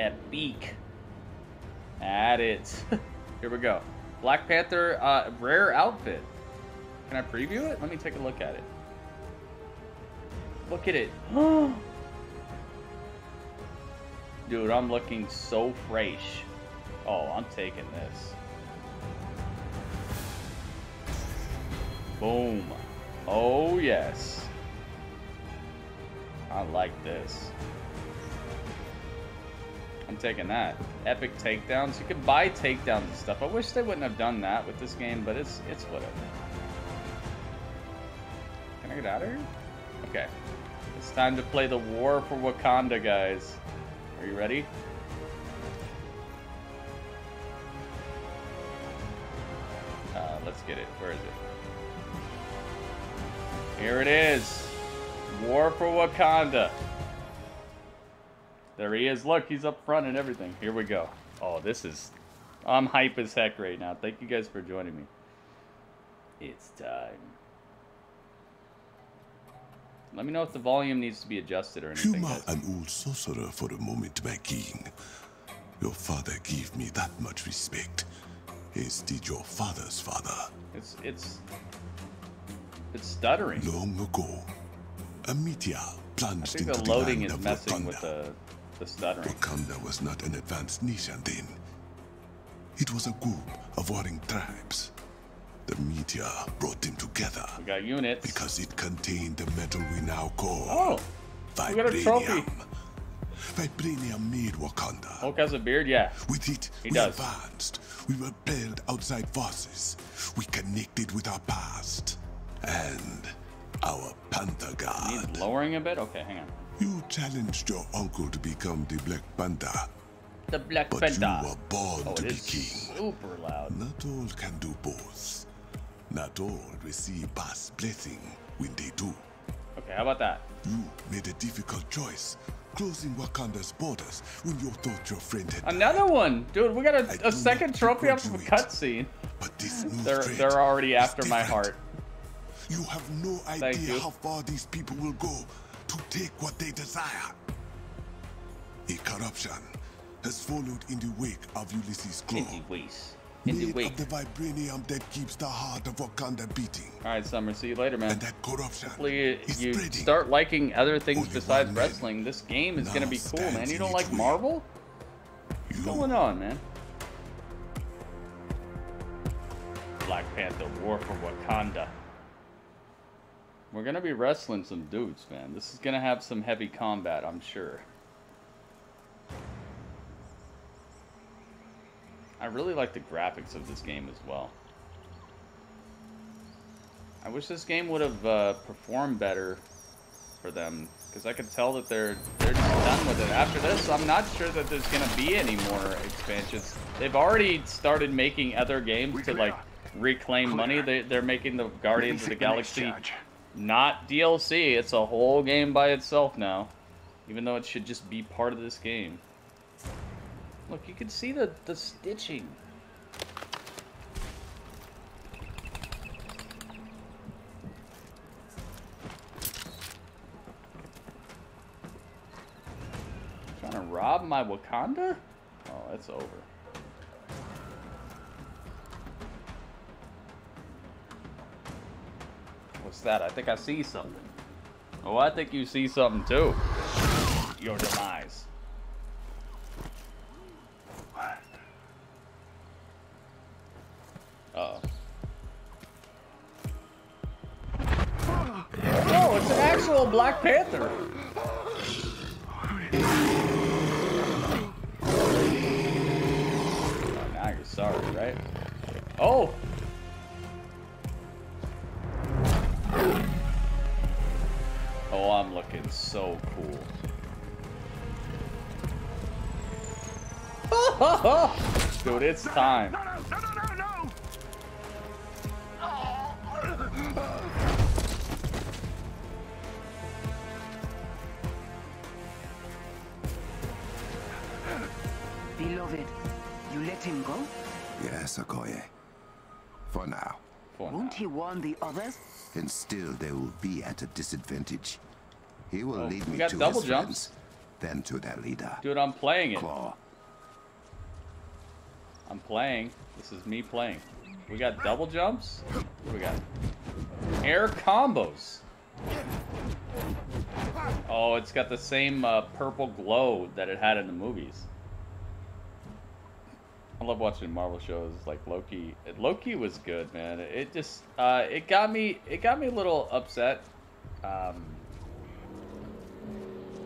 epic. At it. Here we go. Black Panther uh, rare outfit. Can I preview it? Let me take a look at it. Look at it. Dude, I'm looking so fresh. Oh, I'm taking this. Boom. Oh, yes. I like this. I'm taking that. Epic takedowns. You can buy takedowns and stuff. I wish they wouldn't have done that with this game, but it's it's whatever. Can I get out of here? Okay. It's time to play the War for Wakanda, guys. Are you ready? Uh, let's get it. Where is it? Here it is. War for Wakanda. There he is. Look, he's up front and everything. Here we go. Oh, this is... I'm hype as heck right now. Thank you guys for joining me. It's time. Let me know if the volume needs to be adjusted or anything. Humor an old sorcerer for a moment, my king. Your father gave me that much respect, as did your father's father. It's it's it's stuttering. Long ago, a meteor I plunged think into the loading land is messing with the the stuttering. Wakanda was not an advanced nation then. It was a group of warring tribes. The meteor brought them together We got units. because it contained the metal we now call Oh, we got a trophy. vibranium. Vibranium made Wakanda. Hulk has a beard. Yeah. With it, He we does. advanced. We repelled outside forces. We connected with our past and our Panther God. Needs lowering a bit. Okay, hang on. You challenged your uncle to become the Black Panther, The Black but Panther. you were born Oh, to be king. super loud. Not all can do both. Not all receive past blessing when they do. Okay, how about that? You made a difficult choice, closing Wakanda's borders when you thought your friend had Another one, dude. We got a, a second trophy off of a begrudge you it. cutscene. But this new they're, they're already after my heart. You have no idea how far these people will go to take what they desire. A corruption has followed in the wake of Ulysses Klaue, In the waste. In the wake. of the vibranium that keeps the heart of Wakanda beating. All right, Summer. See you later, man. And that corruption Hopefully you spreading. start liking other things Only besides wrestling. This game is gonna be cool, man. You don't like way. Marvel? You What's going on, man? Black Panther War for Wakanda. We're gonna be wrestling some dudes, man. This is gonna have some heavy combat, I'm sure. I really like the graphics of this game as well. I wish this game would have uh, performed better for them because I could tell that they're they're done with it. After this, I'm not sure that there's gonna be any more expansions. They've already started making other games to like reclaim money. They they're making the Guardians of the Galaxy not DLC. It's a whole game by itself now, even though it should just be part of this game. Look, you can see the the stitching. Trying to rob my Wakanda? Oh, it's over. What's that? I think I see something. Oh, I think you see something too. Your demise. Oh. Oh, it's an actual Black Panther. Dude, it's time. No, no, no, oh. Beloved, you let him go? Yes, Okoye. For now. For Won't now. he warn the others? And still they will be at a disadvantage. He will Oh, lead me got to double his jumps. friends. Then to their leader. Dude, I'm playing it. Klaue. I'm playing. This is me playing. We got double jumps. We got? Air combos. Oh, it's got the same uh, purple glow that it had in the movies. I love watching Marvel shows like Loki. Loki was good, man. It just uh, it got me it got me a little upset um,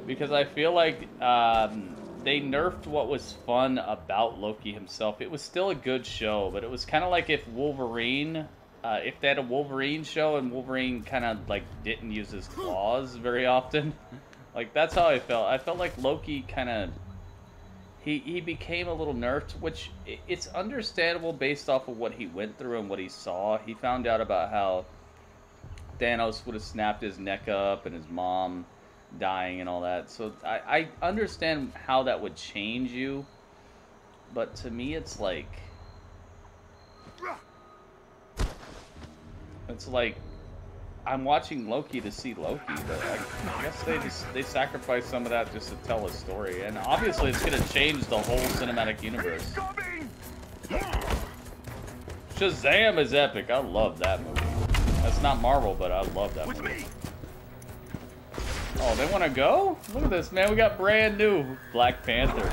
because I feel like um, they nerfed what was fun about Loki himself. It was still a good show, but it was kind of like if Wolverine, uh, if they had a Wolverine show and Wolverine kind of like didn't use his claws very often. like that's how I felt. I felt like Loki kind of he he became a little nerfed, which it's understandable based off of what he went through and what he saw. He found out about how Thanos would have snapped his neck up and his mom dying and all that. So I, I understand how that would change you, but to me it's like it's like I'm watching Loki to see Loki, but I, I guess they just they sacrificed some of that just to tell a story, and obviously it's gonna change the whole cinematic universe. Shazam is epic. I love that movie. That's not Marvel, but I love that movie. Oh, they want to go? Look at this, man. We got brand new Black Panther.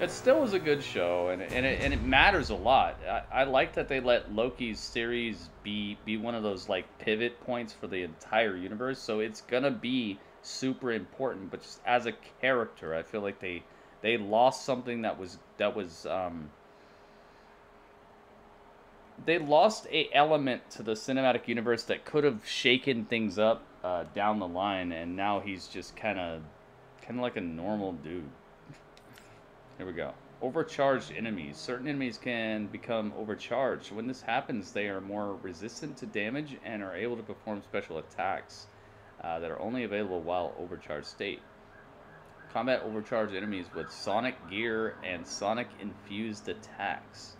It still was a good show, and, and, it, and it matters a lot. I, I like that they let Loki's series be be one of those like pivot points for the entire universe. So it's gonna be super important. But just as a character, I feel like they they lost something that was that was um, they lost a element to the cinematic universe that could have shaken things up uh, down the line, and now he's just kind of kind of like a normal dude. Here we go. Overcharged enemies. Certain enemies can become overcharged. When this happens, they are more resistant to damage and are able to perform special attacks uh, that are only available while overcharged state. Combat overcharged enemies with sonic gear and sonic infused attacks.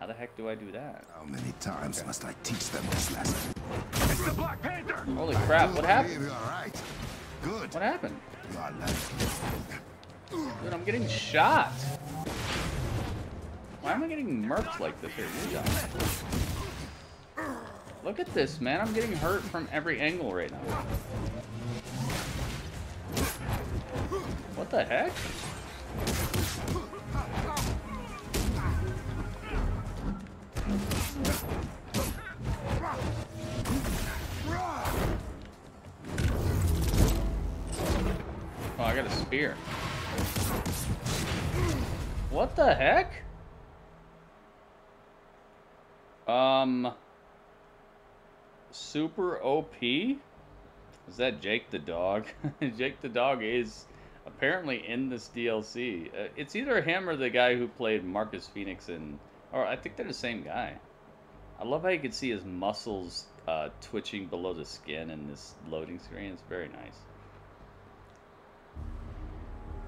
How the heck do I do that? How many times okay. must I teach them this lesson? It's the Black Panther! Holy crap, what happened? You're. Good. What happened? You are. Dude, I'm getting shot. Why am I getting murked like this here? Look at this, man. I'm getting hurt from every angle right now. What the heck? Oh, I got a spear. What the heck? Um... Super OP? Is that Jake the dog? Jake the dog is apparently in this DLC. Uh, it's either him or the guy who played Marcus Phoenix in... Or I think they're the same guy. I love how you can see his muscles uh, twitching below the skin in this loading screen. It's very nice.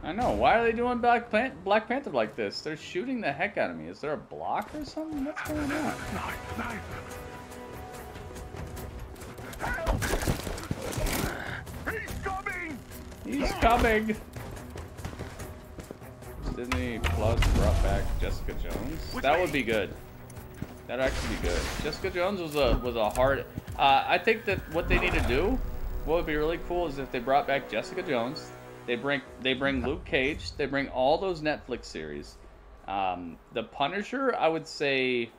I know. Why are they doing Black, Pan Black Panther like this? They're shooting the heck out of me. Is there a block or something? What's going on? He's coming! He's coming! Disney Plus brought back Jessica Jones. That would be good. That'd actually be good. Jessica Jones was a was a hard. Uh, I think that what they need to do, what would be really cool, is if they brought back Jessica Jones, they bring they bring Luke Cage. They bring all those Netflix series. Um, the Punisher, I would say.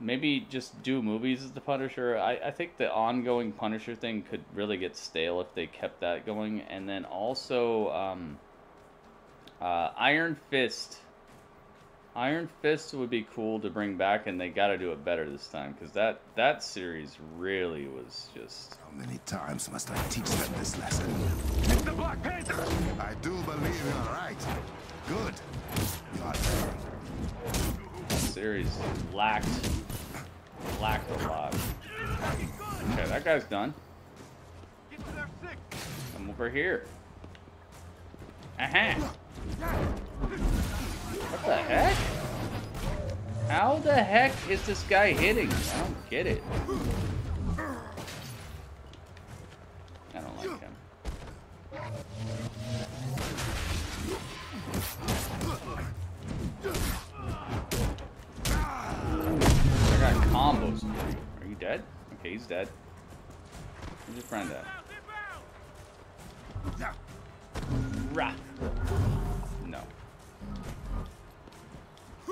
Maybe just do movies as the Punisher. I, I think the ongoing Punisher thing could really get stale if they kept that going. And then also um, uh, Iron Fist. Iron Fist would be cool to bring back, and they got to do it better this time because that that series really was just. How many times must I teach them this lesson? It's the Black Panther! I do believe you're right. Good. Series lacked lacked a lot. Okay, that guy's done. Come over here. Aha! What the heck? How the heck is this guy hitting? I don't get it. I don't like him. I got combos. Are you dead? Okay, he's dead. Where's your friend at? Rah.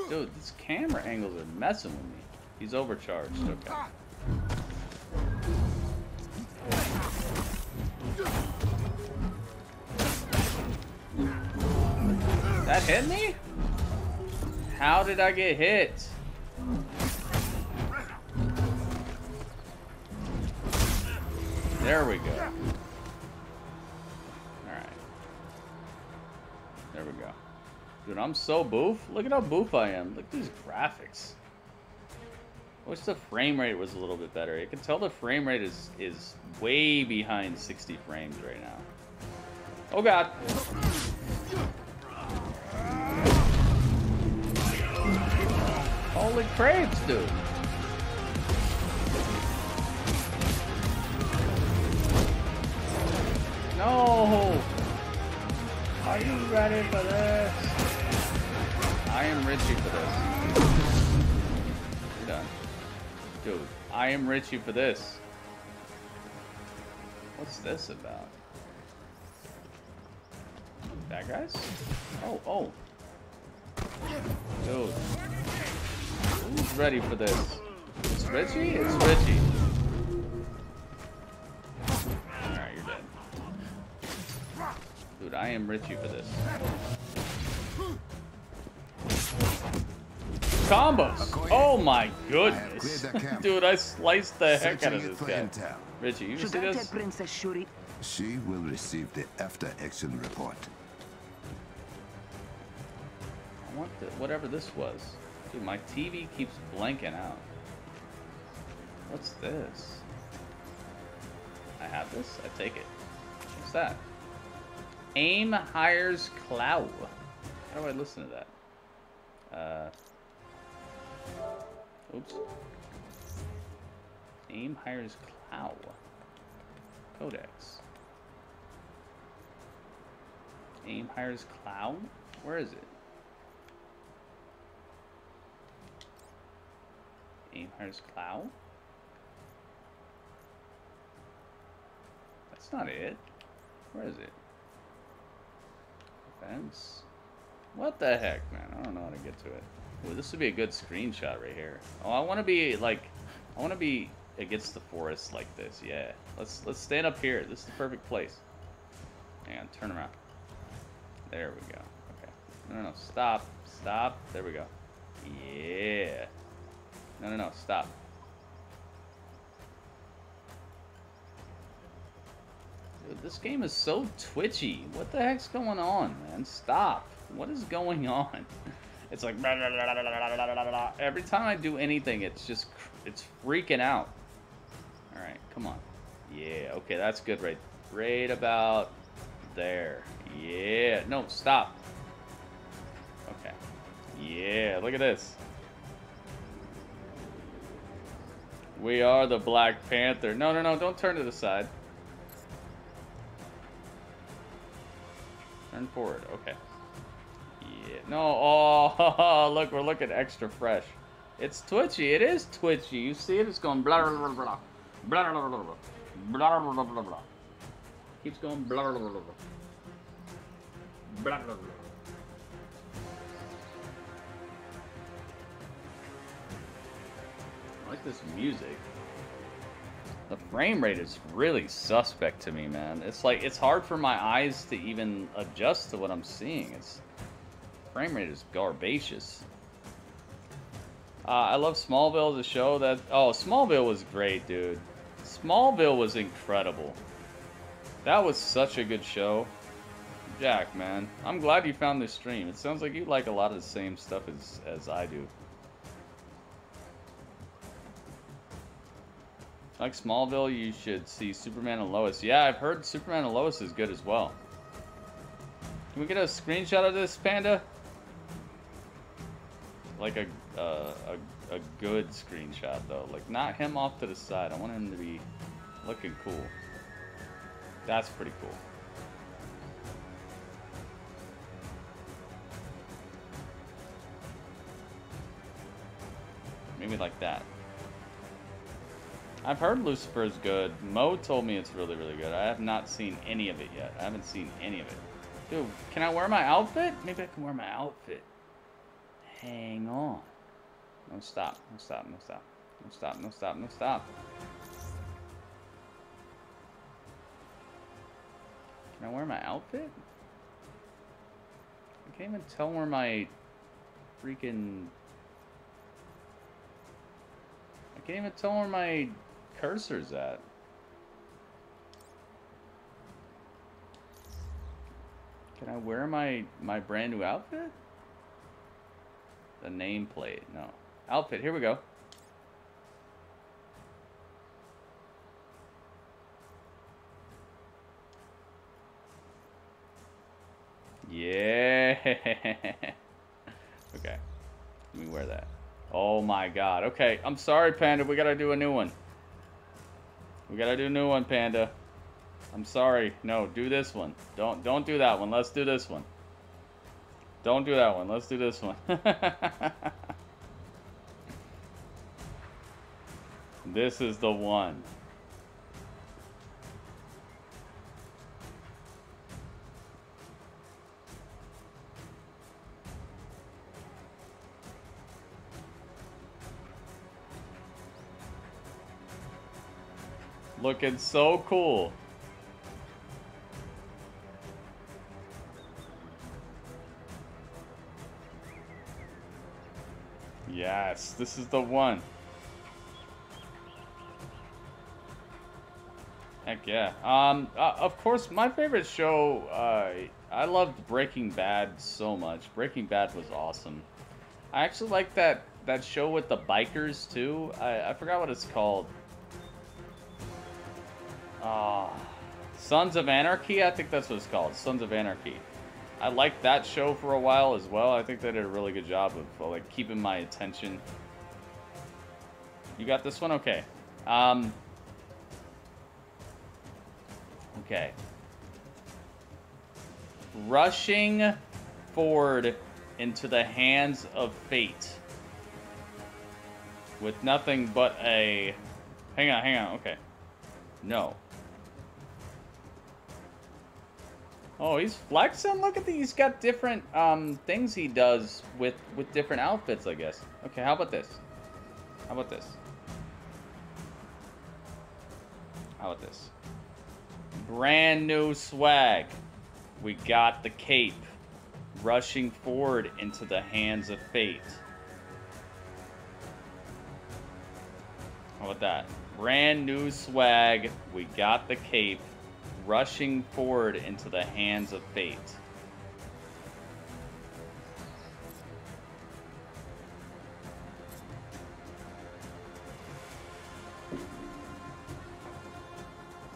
Dude, these camera angles are messing with me. He's overcharged. Okay. That hit me? How did I get hit? There we go. Alright. There we go. Dude, I'm so boof. Look at how boof I am. Look at these graphics. I wish the frame rate was a little bit better. You can tell the frame rate is, is way behind 60 frames right now. Oh god. Holy crepes, dude. No! Are you ready for this? I am Richie for this. You're done. Dude, I am Richie for this. What's this about? Bad guys? Oh, oh. Dude. Who's ready for this? It's Richie? It's Richie. Dude, I am Richie for this. Combos! Oh my goodness! cleared the camp. Dude, I sliced the heck out of this for guy. Richie, you see this? Princess Shuri? She will receive the after-action report. I want the, whatever this was. Dude, my TV keeps blanking out. What's this? I have this? I take it. What's that? AIM hires Klaue. How do I listen to that? Uh. Oops. AIM hires Klaue. Codex. AIM hires Klaue? Where is it? AIM hires Klaue? That's not it. Where is it? Defense? What the heck, man? I don't know how to get to it. Ooh, this would be a good screenshot right here. Oh, I want to be like, I want to be against the forest like this. Yeah. Let's let's stand up here. This is the perfect place. And turn around. There we go. Okay. No, no, no. Stop. Stop. There we go. Yeah. No, no, no. Stop. Dude, this game is so twitchy. What the heck's going on, man? Stop. What is going on? It's like every time I do anything, it's just it's freaking out. All right, come on. Yeah, okay, that's good right right about there. Yeah. No, stop. Okay. Yeah, look at this. We are the Black Panther. No, no, no, don't turn to the side. Turn forward. Okay. Yeah. No. Oh, look, we're looking extra fresh. It's twitchy. It is twitchy. You see it? It's going blah blah blah blah blah blah blah blah blah blah blah blah. Keeps going blah blah blah blah blah blah. blah. I like this music. The frame rate is really suspect to me, man. It's like it's hard for my eyes to even adjust to what I'm seeing. It's frame rate is garbaceous. Uh, I love Smallville, the show that. Oh, Smallville was great, dude. Smallville was incredible. That was such a good show. Jack, man, I'm glad you found this stream. It sounds like you like a lot of the same stuff as as I do. Like Smallville, you should see Superman and Lois. Yeah, I've heard Superman and Lois is good as well. Can we get a screenshot of this, Panda? Like a, uh, a, a good screenshot, though. Like, not him off to the side. I want him to be looking cool. That's pretty cool. Maybe like that. I've heard Lucifer is good. Mo told me it's really, really good. I have not seen any of it yet. I haven't seen any of it. Dude, can I wear my outfit? Maybe I can wear my outfit. Hang on. No stop. No stop. No stop. No stop. No stop. No stop. Can I wear my outfit? I can't even tell where my freaking... I can't even tell where my cursor's at. Can I wear my, my brand new outfit? The nameplate, no. Outfit, here we go. Yeah. okay. Let me wear that. Oh my god. Okay, I'm sorry, Panda. We gotta do a new one. We gotta do a new one, Panda. I'm sorry. No, do this one. Don't don't do that one. Let's do this one. Don't do that one. Let's do this one. this is the one. Looking so cool. Yes, this is the one. Heck yeah. Um, uh, of course, my favorite show, uh, I loved Breaking Bad so much. Breaking Bad was awesome. I actually like that, that show with the bikers, too. I, I forgot what it's called. Uh, Sons of Anarchy? I think that's what it's called. Sons of Anarchy. I liked that show for a while as well. I think they did a really good job of like keeping my attention. You got this one? Okay. Um, okay. Rushing forward into the hands of fate. With nothing but a... Hang on, hang on, okay. No. Oh, he's flexing. Look at these. He's got different um, things he does with with different outfits, I guess. Okay, how about this? How about this? How about this? Brand new swag. We got the cape. Rushing forward into the hands of fate. How about that? Brand new swag. We got the cape rushing forward into the hands of fate.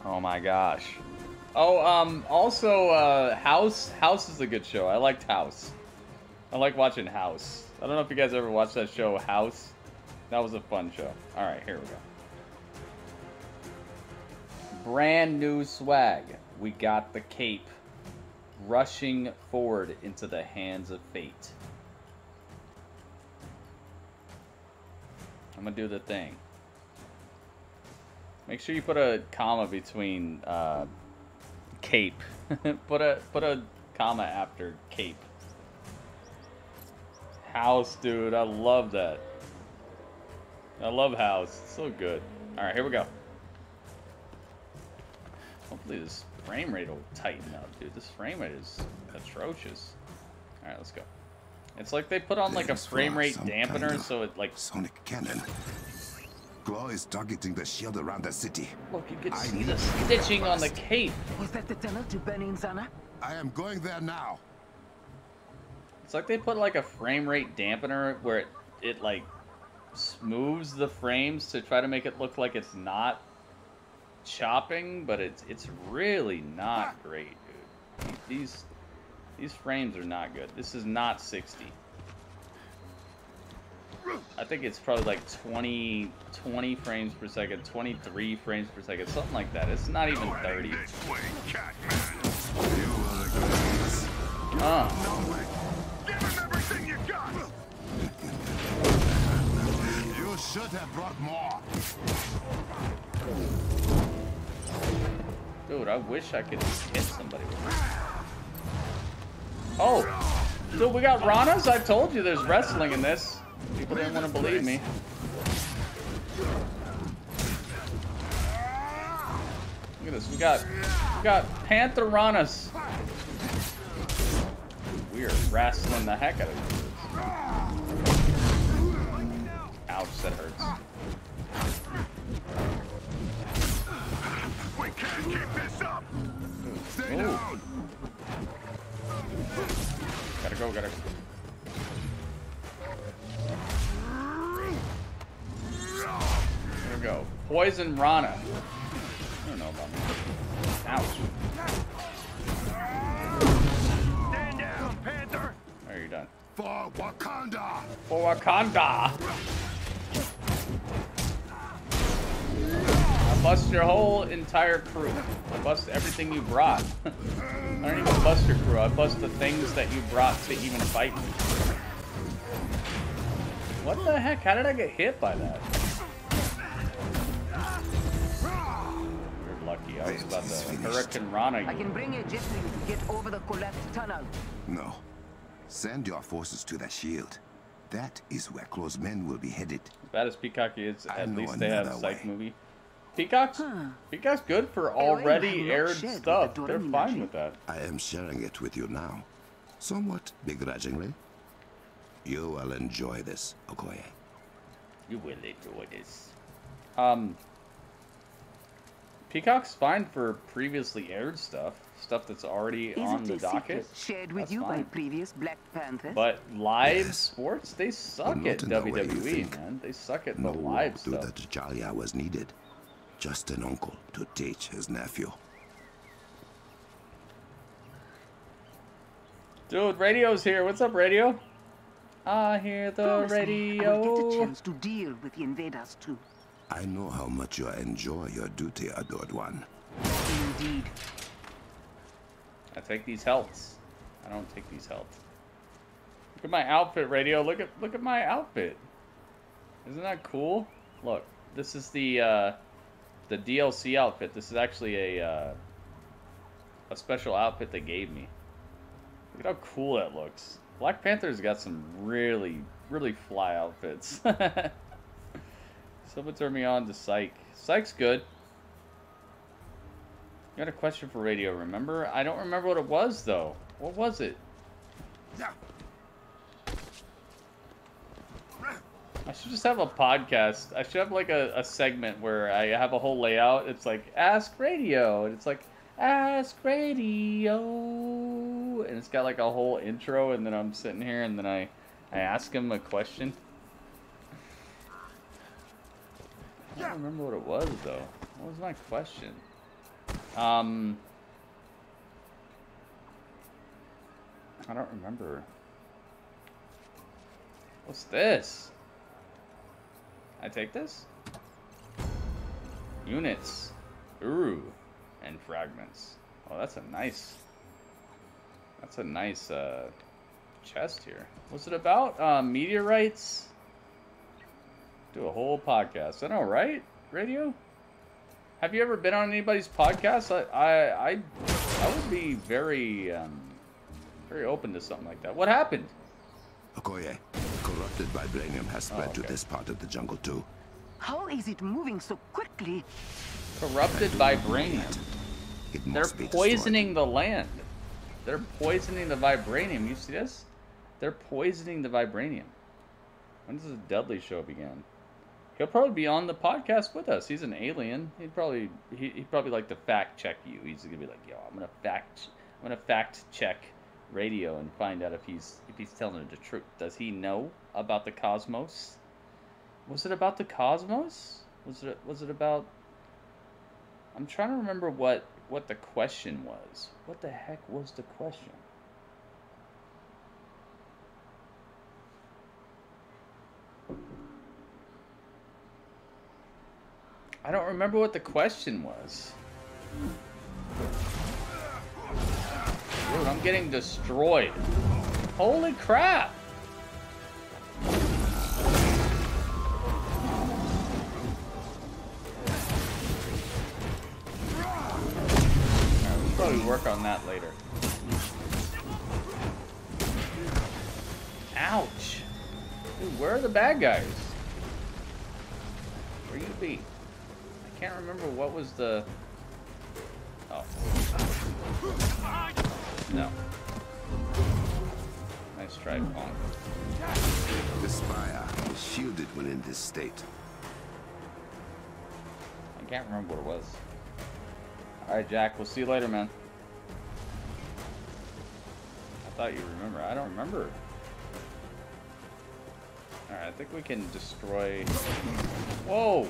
Oh my gosh. Oh, um, also, uh, House. House is a good show. I liked House. I like watching House. I don't know if you guys ever watched that show, House. That was a fun show. Alright, here we go brand new swag. We got the cape rushing forward into the hands of fate. I'm gonna do the thing. Make sure you put a comma between uh, cape. put a put a comma after cape. House, dude, I love that. I love House. It's so good. All right, here we go. Hopefully this frame rate will tighten up, dude. This frame rate is atrocious. Alright, let's go. It's like they put on like a frame rate dampener so it like... Sonic cannon. Klaue is targeting the shield around the city. Look, you can I see the stitching on the cape. Was that the tunnel to Birnin Zana? I am going there now. It's like they put like a frame rate dampener where it, it like smooths the frames to try to make it look like it's not chopping, but it's it's really not great, dude. These these frames are not good. This is not 60. I think it's probably like 20, 20 frames per second, 23 frames per second, something like that. It's not even 30. This way, Catman. You are the greatest. Uh, Give him everything you got. You should have brought more. Dude, I wish I could hit somebody with this. Oh, dude, we got Ranas? I told you there's wrestling in this. People didn't want to believe me. Look at this. We got we got Panther Ranas. We are wrestling the heck out of these. Ouch, that hurts. Can't keep this up. Stay down. Gotta go, gotta go. There we go. Poison Rana. I don't know about me. Ouch. Stand down, Panther. There, you're done. For Wakanda. For Wakanda! Bust your whole entire crew. I bust everything you brought. I don't even bust your crew. I bust the things that you brought to even fight me. What the heck? How did I get hit by that? You're lucky. I was about It's to. Hurricane Rana I can bring a jetwing to get over the collapsed tunnel. No. Send your forces to the shield. That is where Klaue's men will be headed. As bad as Peacock is, at least they have a Psych way. movie. Peacock's Peacock's good for already aired stuff. the They're fine machine. with that. I am sharing it with you now. Somewhat begrudgingly. You will enjoy this, Okoye. You will enjoy this. Um, Peacock's fine for previously aired stuff, stuff that's already Is on the docket. secret shared with That's you by previous Black Panthers? But live Yes. sports, they suck not at in the way you WWE, think. man. They suck at No the war live through stuff. the Jalia was needed. Just an uncle to teach his nephew. Dude, radio's here. What's up, radio? I hear the Promise me I will get a chance to deal with the invaders too. I know how much you enjoy your duty, adored one. Indeed. I take these healths. I don't take these healths. Look at my outfit, radio. Look at look at my outfit. Isn't that cool? Look, this is the uh, the DLC outfit. This is actually a uh, a special outfit they gave me. Look at how cool that looks. Black Panther's got some really really fly outfits. Someone turned me on to Psych. Psych's good. You got a question for radio, remember? I don't remember what it was, though. What was it? I should just have a podcast. I should have, like, a, a segment where I have a whole layout. It's like, Ask Radio. And it's like, Ask Radio. And it's got, like, a whole intro. And then I'm sitting here and then I, I ask him a question. I don't remember what it was, though. What was my question? Um, I don't remember. What's this? I take this? Units. Ooh. And fragments. Oh, that's a nice... That's a nice, uh, chest here. What's it about? Uh, meteorites? Do a whole podcast. I know, right? Radio? Have you ever been on anybody's podcast? I I I, I would be very um, very open to something like that. What happened? Okoye, corrupted vibranium has spread Oh, to this part of the jungle too. How is it moving so quickly? Corrupted vibranium. It They're must be destroyed. poisoning the land. They're poisoning the vibranium. You see this? They're poisoning the vibranium. When does the Dudley show begin? He'll probably be on the podcast with us. He's an alien. He'd probably he, he'd probably like to fact check you. He's gonna be like, yo, I'm gonna fact I'm gonna fact check radio and find out if he's if he's telling the truth. Does he know about the cosmos. Was it about the cosmos? Was it was it about I'm trying to remember what what the question was. What the heck was the question? I don't remember what the question was. Dude, I'm getting destroyed. Holy crap! Probably work on that later. Ouch! Dude, where are the bad guys? Where you be? I can't remember what was the... Oh. No. Nice try, Pong. The spire is shielded when in this state. I can't remember what it was. Alright, Jack, we'll see you later, man. I thought you remember. I don't remember. Alright, I think we can destroy... Whoa!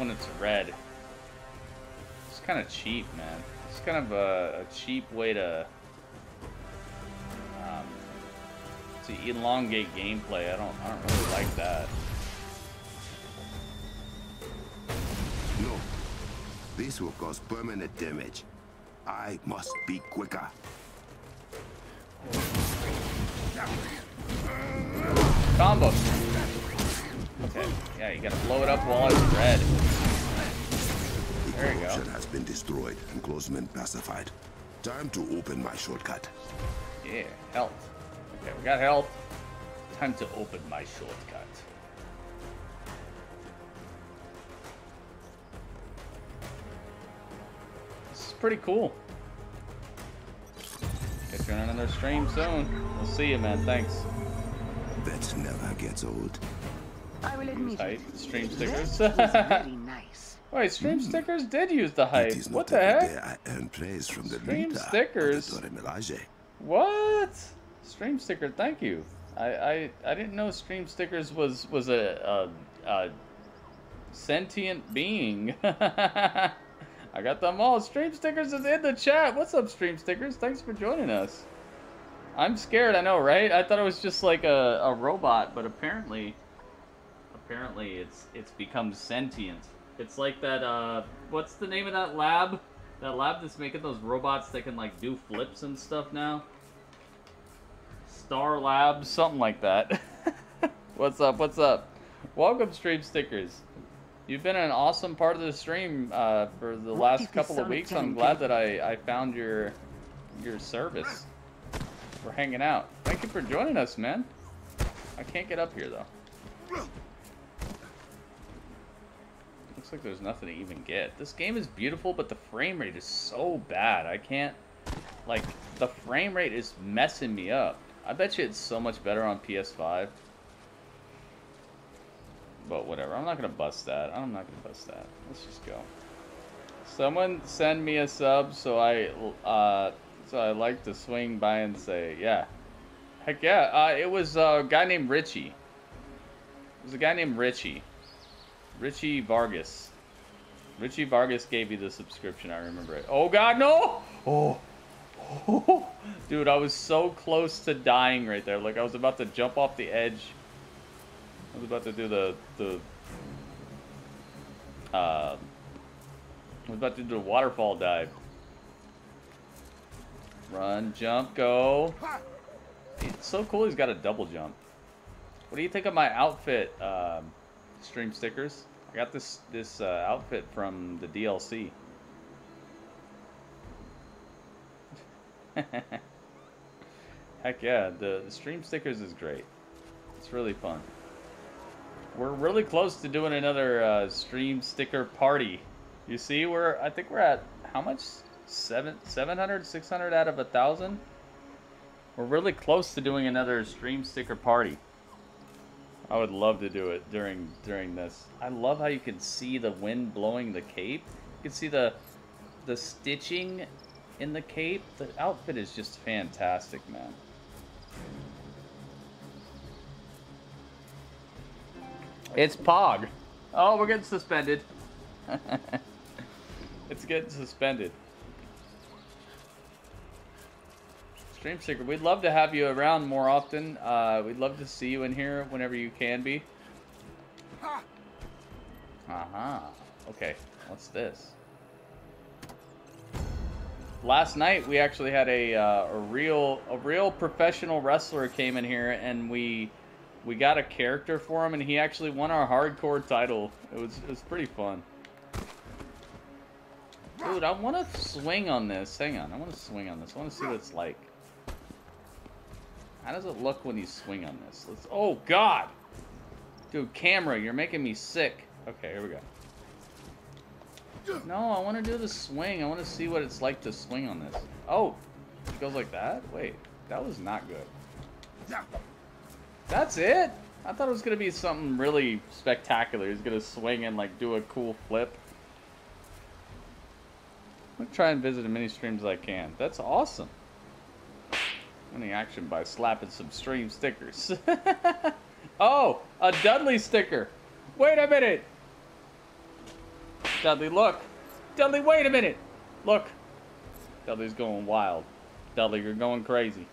When it's red. It's kind of cheap, man. It's kind of a, a cheap way to um, to elongate gameplay. I don't, I don't really like that. No. This will cause permanent damage. I must be quicker. Combo. Okay, yeah, you gotta blow it up while it's red. The There you go. has been destroyed and Klaue's men pacified. Time to open my shortcut. Yeah, health. Okay, we got health. Time to open my shortcut. This is pretty cool. Get you on another stream soon. We'll see you, man. Thanks. That never gets old. I will admit Tight it. stream stickers. was very nice. Wait, stream hmm. stickers did use the hype. It is What not the heck? I earn praise from the Stream stickers? the What? Stream sticker, thank you. I I, I didn't know stream stickers was was a, a, a sentient being. I got them all. Stream stickers is in the chat. What's up, stream stickers? Thanks for joining us. I'm scared. I know, right? I thought it was just like a, a robot, but apparently, apparently it's it's become sentient. It's like that. Uh, what's the name of that lab? That lab that's making those robots that can like do flips and stuff now. Star Labs, something like that. what's up? What's up? Welcome, stream stickers. You've been an awesome part of the stream uh, for the What last couple of weeks. I'm glad that I, I found your your service. We're hanging out. Thank you for joining us, man. I can't get up here though. Looks like there's nothing to even get. This game is beautiful, but the frame rate is so bad. I can't like the frame rate is messing me up. I bet you it's so much better on PS5. But whatever, I'm not gonna bust that. I'm not gonna bust that. Let's just go. Someone send me a sub so I uh so I like to swing by and say, yeah. Heck yeah. Uh it was a guy named Richie. It was a guy named Richie. Richie Vargas. Richie Vargas gave you the subscription, I remember it. Oh god, no! Oh. oh, Dude, I was so close to dying right there. Like I was about to jump off the edge. I was about to do the the uh, I was about to do the waterfall dive. Run, jump, go. It's so cool he's got a double jump. What do you think of my outfit, um, stream stickers? I got this this uh, outfit from the DLC. Heck yeah, the, the stream stickers is great. It's really fun. We're really close to doing another uh, stream sticker party. You see, we're I think we're at how much? Seven, 700, 600 out of a thousand. We're really close to doing another stream sticker party. I would love to do it during during this. I love how you can see the wind blowing the cape. You can see the the stitching in the cape. The outfit is just fantastic, man. It's Pog. Oh, we're getting suspended. it's getting suspended. Stream Seeker, we'd love to have you around more often. Uh, we'd love to see you in here whenever you can be. Uh-huh. Okay, what's this? Last night we actually had a uh, a real a real professional wrestler came in here and we we got a character for him and he actually won our hardcore title. It was it was pretty fun. Dude, I want to swing on this. Hang on, I want to swing on this. I want to see what it's like. How does it look when you swing on this? Let's. Oh God, dude, camera, you're making me sick. Okay, here we go. No, I want to do the swing. I want to see what it's like to swing on this. Oh, it goes like that? Wait, that was not good. That's it? I thought it was going to be something really spectacular. He's going to swing and like do a cool flip. I'm going to try and visit as many streams as I can. That's awesome. Any action by slapping some stream stickers. oh, a Dudley sticker. Wait a minute. Dudley, look. Dudley, wait a minute. Look. Dudley's going wild. Dudley, you're going crazy.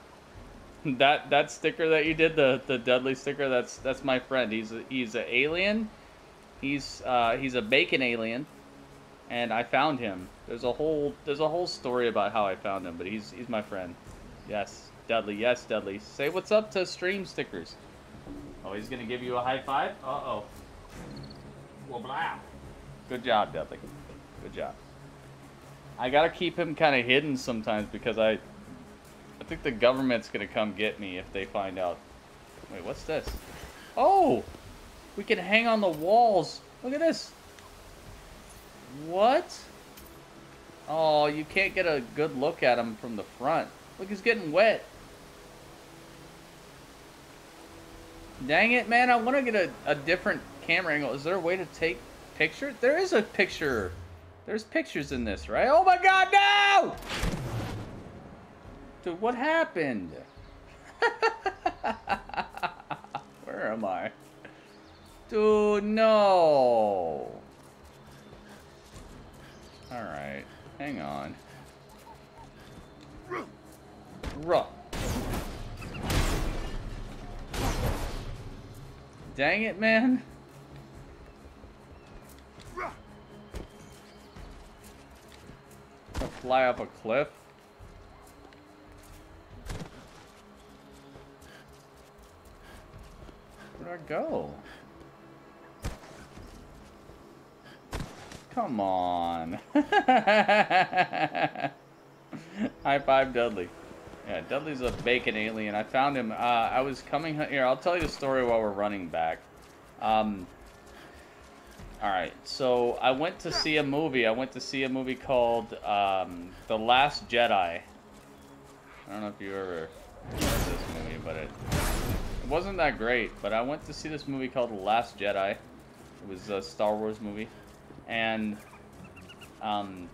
that that sticker that you did, the the Dudley sticker, that's that's my friend. He's a, he's an alien. He's uh, he's a bacon alien, and I found him. There's a whole there's a whole story about how I found him, but he's he's my friend. Yes, Dudley. Yes, Dudley. Say what's up to stream stickers. Oh, he's gonna give you a high five. Uh oh. Well, blah. Good job, Dudley. Good job. I gotta keep him kind of hidden sometimes because I, I think the government's gonna come get me if they find out. Wait, what's this? Oh, we can hang on the walls. Look at this. What? Oh, you can't get a good look at him from the front. Look, he's getting wet. Dang it, man. I want to get a, a different camera angle. Is there a way to take picture? There is a picture. There's pictures in this, right? Oh my god, no! Dude, what happened? Where am I? Dude, no. Alright, hang on. Ruh. Dang it, man. I'll fly up a cliff. Where'd I go? Come on. High five, Dudley. Yeah, Dudley's a bacon alien. I found him. Uh, I was coming here. I'll tell you the story while we're running back. Um, all right, so I went to see a movie. I went to see a movie called um, The Last Jedi. I don't know if you ever heard this movie, but it, it wasn't that great. But I went to see this movie called The Last Jedi. It was a Star Wars movie, and um,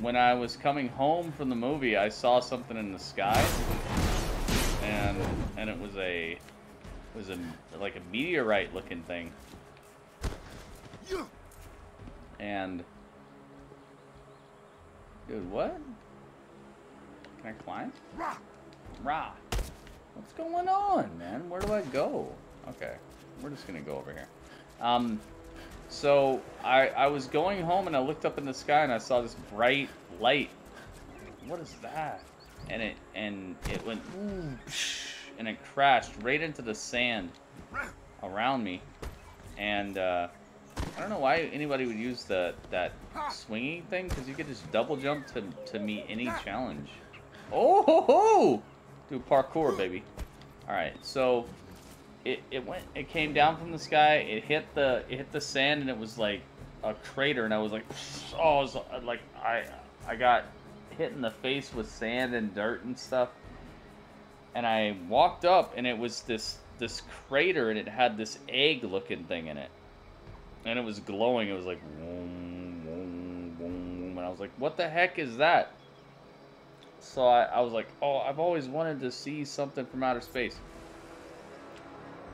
when I was coming home from the movie, I saw something in the sky, and and it was a it was a like a meteorite looking thing. And dude, what? Can I climb? Rah. Rah! What's going on, man? Where do I go? Okay, we're just gonna go over here. Um, so I I was going home and I looked up in the sky and I saw this bright light. What is that? And it and it went and it crashed right into the sand around me. And uh, I don't know why anybody would use the that swinging thing because you could just double jump to to meet any challenge. Oh ho ho! Do parkour, baby. All right, so it, it went it came down from the sky it hit the it hit the sand and it was like a crater and i was like oh was uh, like i i got hit in the face with sand and dirt and stuff and I walked up, and it was this this crater, and it had this egg looking thing in it, and it was glowing. It was like, and I was like, what the heck is that? So I, I was like, oh, I've always wanted to see something from outer space.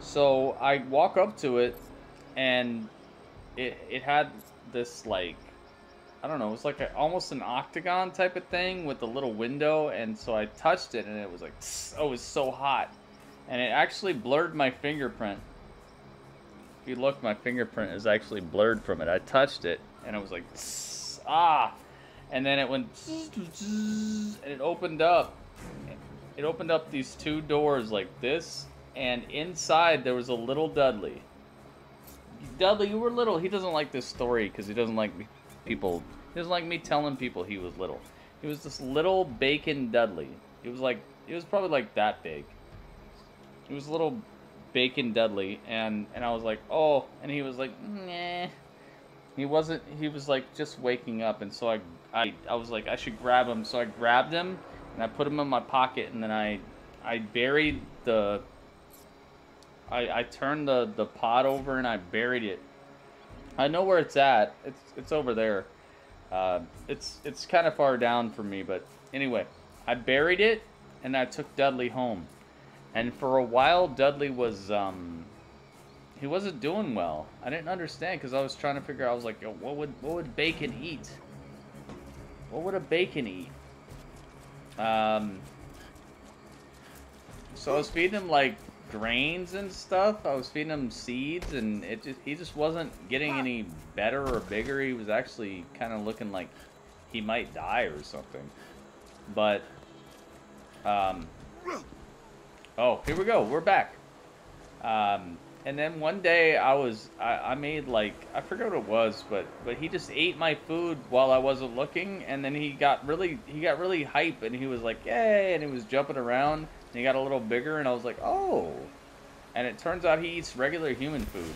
So I walk up to it, and it it had this like I don't know, it was like a, almost an octagon type of thing with a little window, and so I touched it, and it was like, oh, it was so hot, and it actually blurred my fingerprint. If you look, my fingerprint is actually blurred from it. I touched it, and it was like, ah, and then it went, and it opened up. It opened up these two doors like this, and inside there was a little Dudley. Dudley, you were little. He doesn't like this story because he doesn't like people. He doesn't like me telling people he was little. He was this little bacon Dudley. He was like, he was probably like that big. He was a little bacon Dudley, and and I was like, oh, and he was like, nah. He wasn't. He was like just waking up, and so I, I, I was like, I should grab him. So I grabbed him, and I put him in my pocket, and then I, I buried the. I I turned the the pot over, and I buried it I know where it's at. It's it's over there. Uh, it's it's kind of far down for me, but anyway, I buried it and I took Dudley home. And for a while, Dudley was um, he wasn't doing well. I didn't understand because I was trying to figure. out, I was like, Yo, what would what would bacon eat? What would a bacon eat? Um, so I was feeding him like grains and stuff. I was feeding him seeds, and it just he just wasn't getting any better or bigger. He was actually kind of looking like he might die or something. But, um, oh, here we go. We're back. Um, and then one day I was I, I made like I forget what it was, but but he just ate my food while I wasn't looking, and then he got really he got really hype, and he was like yay, and he was jumping around he got a little bigger, and I was like, oh. And it turns out he eats regular human food.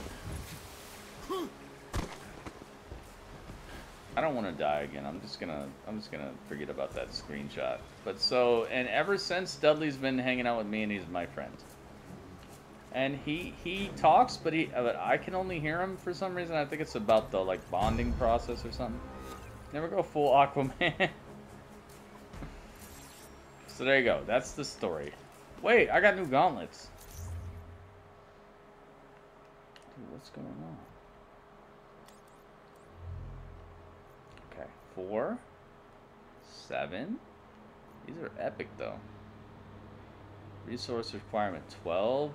I don't want to die again. I'm just gonna I'm just gonna forget about that screenshot. But so and ever since Dudley's been hanging out with me and he's my friend. And he he talks, but he but I can only hear him for some reason. I think it's about the like bonding process or something. Never go full Aquaman. so there you go. That's the story. Wait, I got new gauntlets. Dude, what's going on? Okay, four, seven. These are epic though. Resource requirement 12.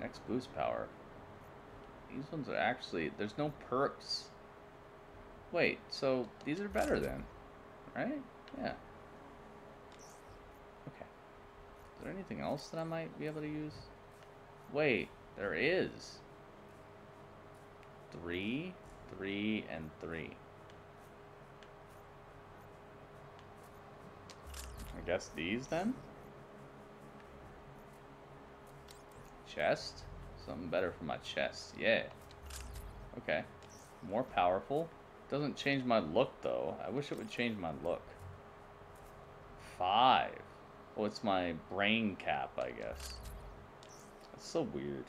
Next boost power. These ones are actually, there's no perks. Wait, so these are better then, right? Yeah. Is there anything else that I might be able to use? Wait, there is. Three, three, and three. I guess these then? Chest? Something better for my chest. Yeah. Okay. More powerful. Doesn't change my look though. I wish it would change my look. Five. Oh, it's my brain cap, I guess. That's so weird.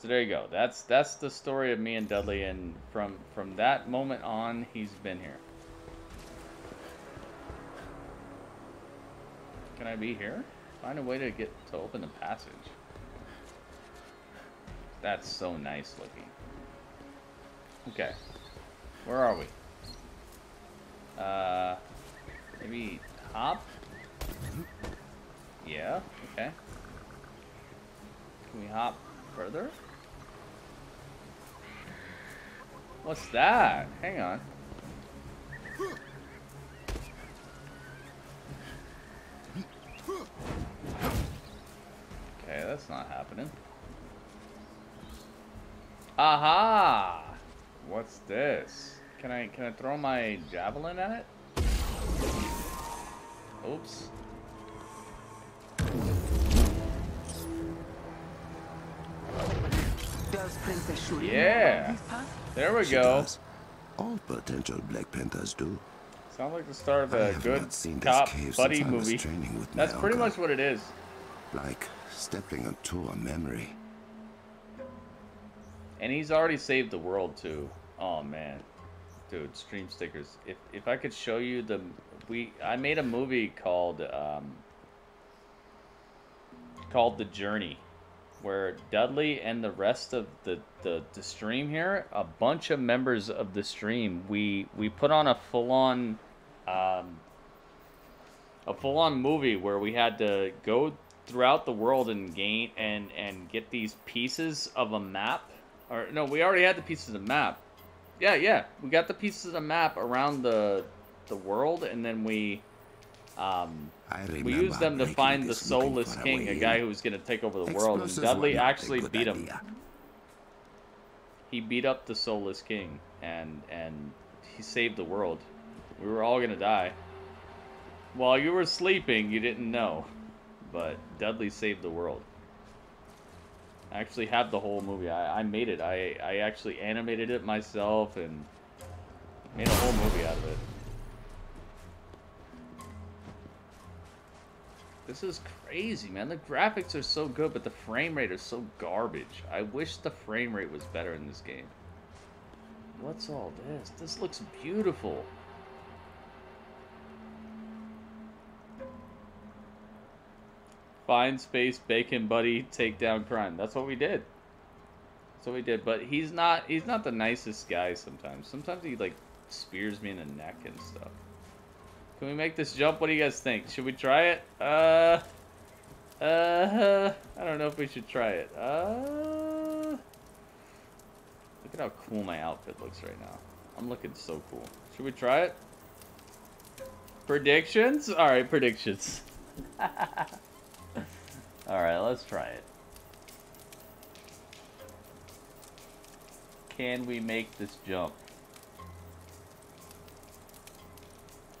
So there you go. That's that's the story of me and Dudley, and from from that moment on, he's been here. Can I be here? Find a way to get to open the passage. That's so nice looking. Okay. Where are we? Uh, maybe hop? Yeah, okay. Can we hop further? What's that? Hang on. Okay, that's not happening. Aha! What's this? Can I can I throw my javelin at it? Oops. Yeah. know about this path? There we She go. does. All potential Black Panthers do. Sounds like the start of a good seen cop buddy since I was movie. training with That's pretty uncle. much what it is. Like stepping into a memory. And he's already saved the world too. Oh man, dude, stream stickers. If if I could show you the we I made a movie called um called The Journey, where Dudley and the rest of the the, the stream here, a bunch of members of the stream, we we put on a full on um a full on movie where we had to go throughout the world and gain and and get these pieces of a map. Or no we already had the pieces of map. Yeah yeah we got the pieces of the map around the the world and then we um we used them to find the soulless king a guy who was going to take over the world and dudley were not a actually beat him. idea. he beat up the soulless king and and he saved the world. We were all gonna die. While you were sleeping you didn't know but dudley saved the world. I actually have the whole movie. I, I made it. I, I actually animated it myself and made a whole movie out of it This is crazy, man. The graphics are so good, but the frame rate is so garbage. I wish the frame rate was better in this game. What's all this? This looks beautiful. Find space, bacon buddy, take down crime. That's what we did. That's what we did. But he's not he's not the nicest guy sometimes. Sometimes he like spears me in the neck and stuff. Can we make this jump? What do you guys think? Should we try it? Uh, uh, I don't know if we should try it. Uh, look at how cool my outfit looks right now. I'm looking so cool. Should we try it? Predictions? All right, predictions. All right, let's try it. Can we make this jump?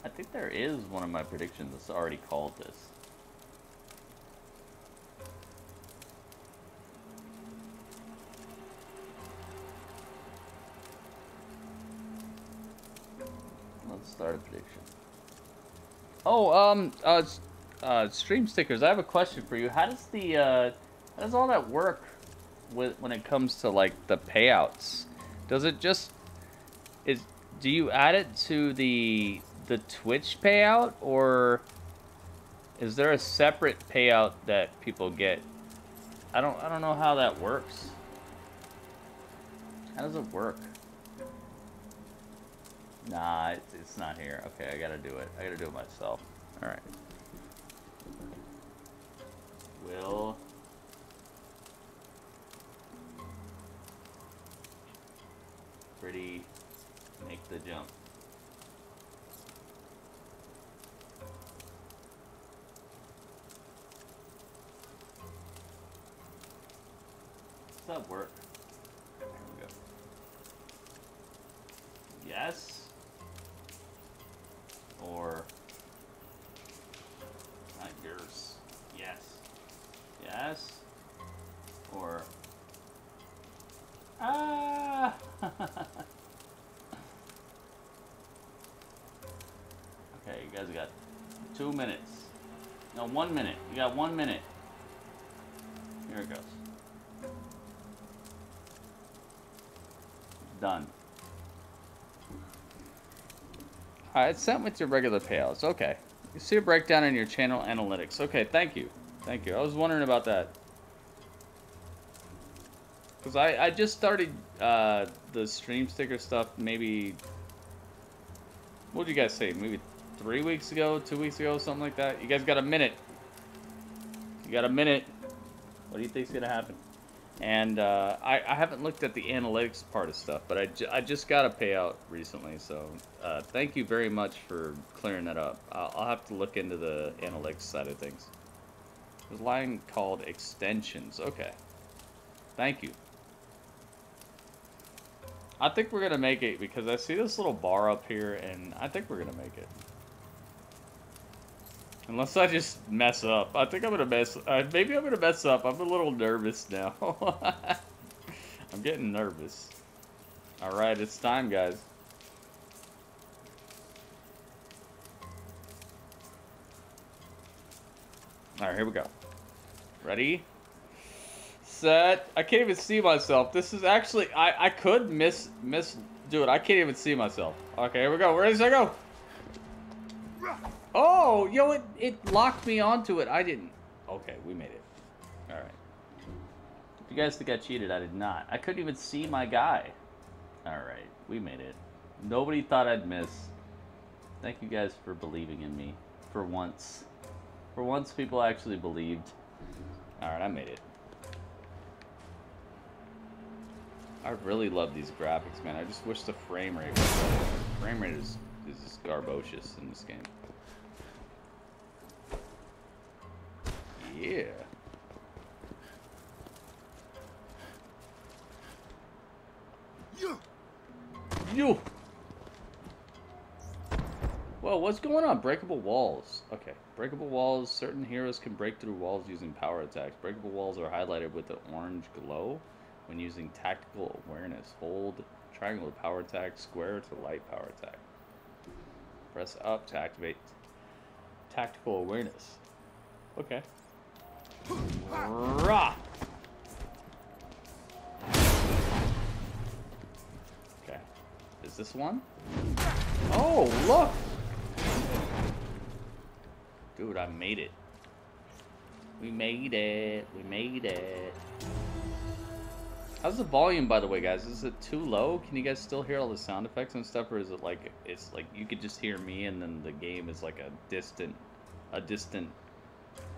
I think there is one of my predictions that's already called this. Let's start a prediction. Oh, um, uh, uh, stream stickers. I have a question for you. How does the, uh, how does all that work with when it comes to like the payouts? Does it just is do you add it to the the Twitch payout or is there a separate payout that people get? I don't I don't know how that works. How does it work? Nah, it, it's not here. Okay, I gotta do it. I gotta do it myself. All right. Will pretty make the jump. That work? There we go. Yes. Or not yours. Yes. Yes. Or ah. okay, you guys got two minutes. No, one minute. You got one minute. Here it goes. Done. It's sent with your regular payouts. Okay. You see a breakdown in your channel analytics. Okay, thank you. Thank you. I was wondering about that. Because I, I just started uh, the stream sticker stuff maybe... What did you guys say? Maybe three weeks ago? Two weeks ago? Something like that? You guys got a minute. You got a minute. What do you think's going to happen? And uh, I, I haven't looked at the analytics part of stuff, but I, I just got a payout recently, so uh, thank you very much for clearing that up. I'll, I'll have to look into the analytics side of things. There's a line called extensions. Okay. Thank you. I think we're going to make it because I see this little bar up here, and I think we're going to make it. Unless I just mess up. I think I'm gonna mess. Uh, maybe I'm gonna mess up. I'm a little nervous now. I'm getting nervous. All right, it's time, guys. All right, here we go. Ready? Set. I can't even see myself. This is actually. I I could miss miss. Dude, I can't even see myself. Okay, here we go. Where does I go? Oh, yo, it it locked me onto it. I didn't. Okay, we made it. All right. If you guys think I cheated, I did not. I couldn't even see my guy. All right, we made it. Nobody thought I'd miss. Thank you guys for believing in me. For once. For once, people actually believed. Alright, I made it. I really love these graphics, man. I just wish the frame rate was better. Frame rate is, is garbocious in this game. Yeah. You. Whoa, what's going on? Breakable walls. Okay, breakable walls. Certain heroes can break through walls using power attacks. Breakable walls are highlighted with the orange glow when using tactical awareness. Hold triangle to power attack, square to light power attack. Press up to activate tactical awareness. Okay. Rah! Okay. Is this one? Oh, look! Dude, I made it. We made it. We made it. How's the volume, by the way, guys? Is it too low? Can you guys still hear all the sound effects and stuff, or is it like it's like you could just hear me, and then the game is like a distant, a distant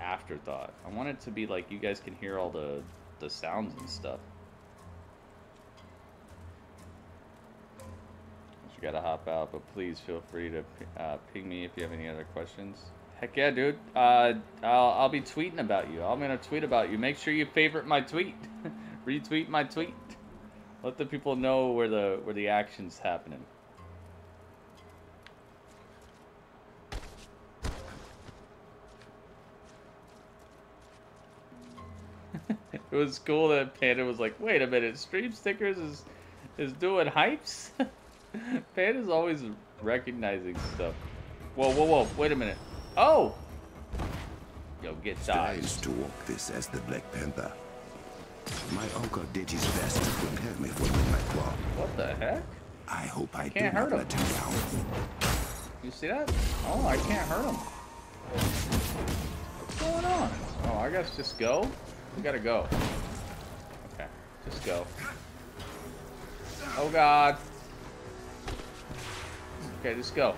afterthought? I want it to be like you guys can hear all the the sounds and stuff. You gotta hop out, but please feel free to uh, ping me if you have any other questions. Heck yeah, dude. Uh, I'll, I'll be tweeting about you. I'm gonna tweet about you. Make sure you favorite my tweet. Retweet my tweet. Let the people know where the where the action's happening. It was cool that Panda was like, wait a minute, Stream Stickers is is doing hypes? Panda's always recognizing stuff. Whoa, whoa, whoa, wait a minute. Oh! Yo, get dodged. to walk this as the Black Panther. My uncle did his best to prepare me for Midnight Claw. What the heck? I hope I Can't hurt him down. You see that? Oh, I can't hurt him. What's going on? Oh, I guess just go? We gotta go. Okay, just go. Oh god. Okay, just go.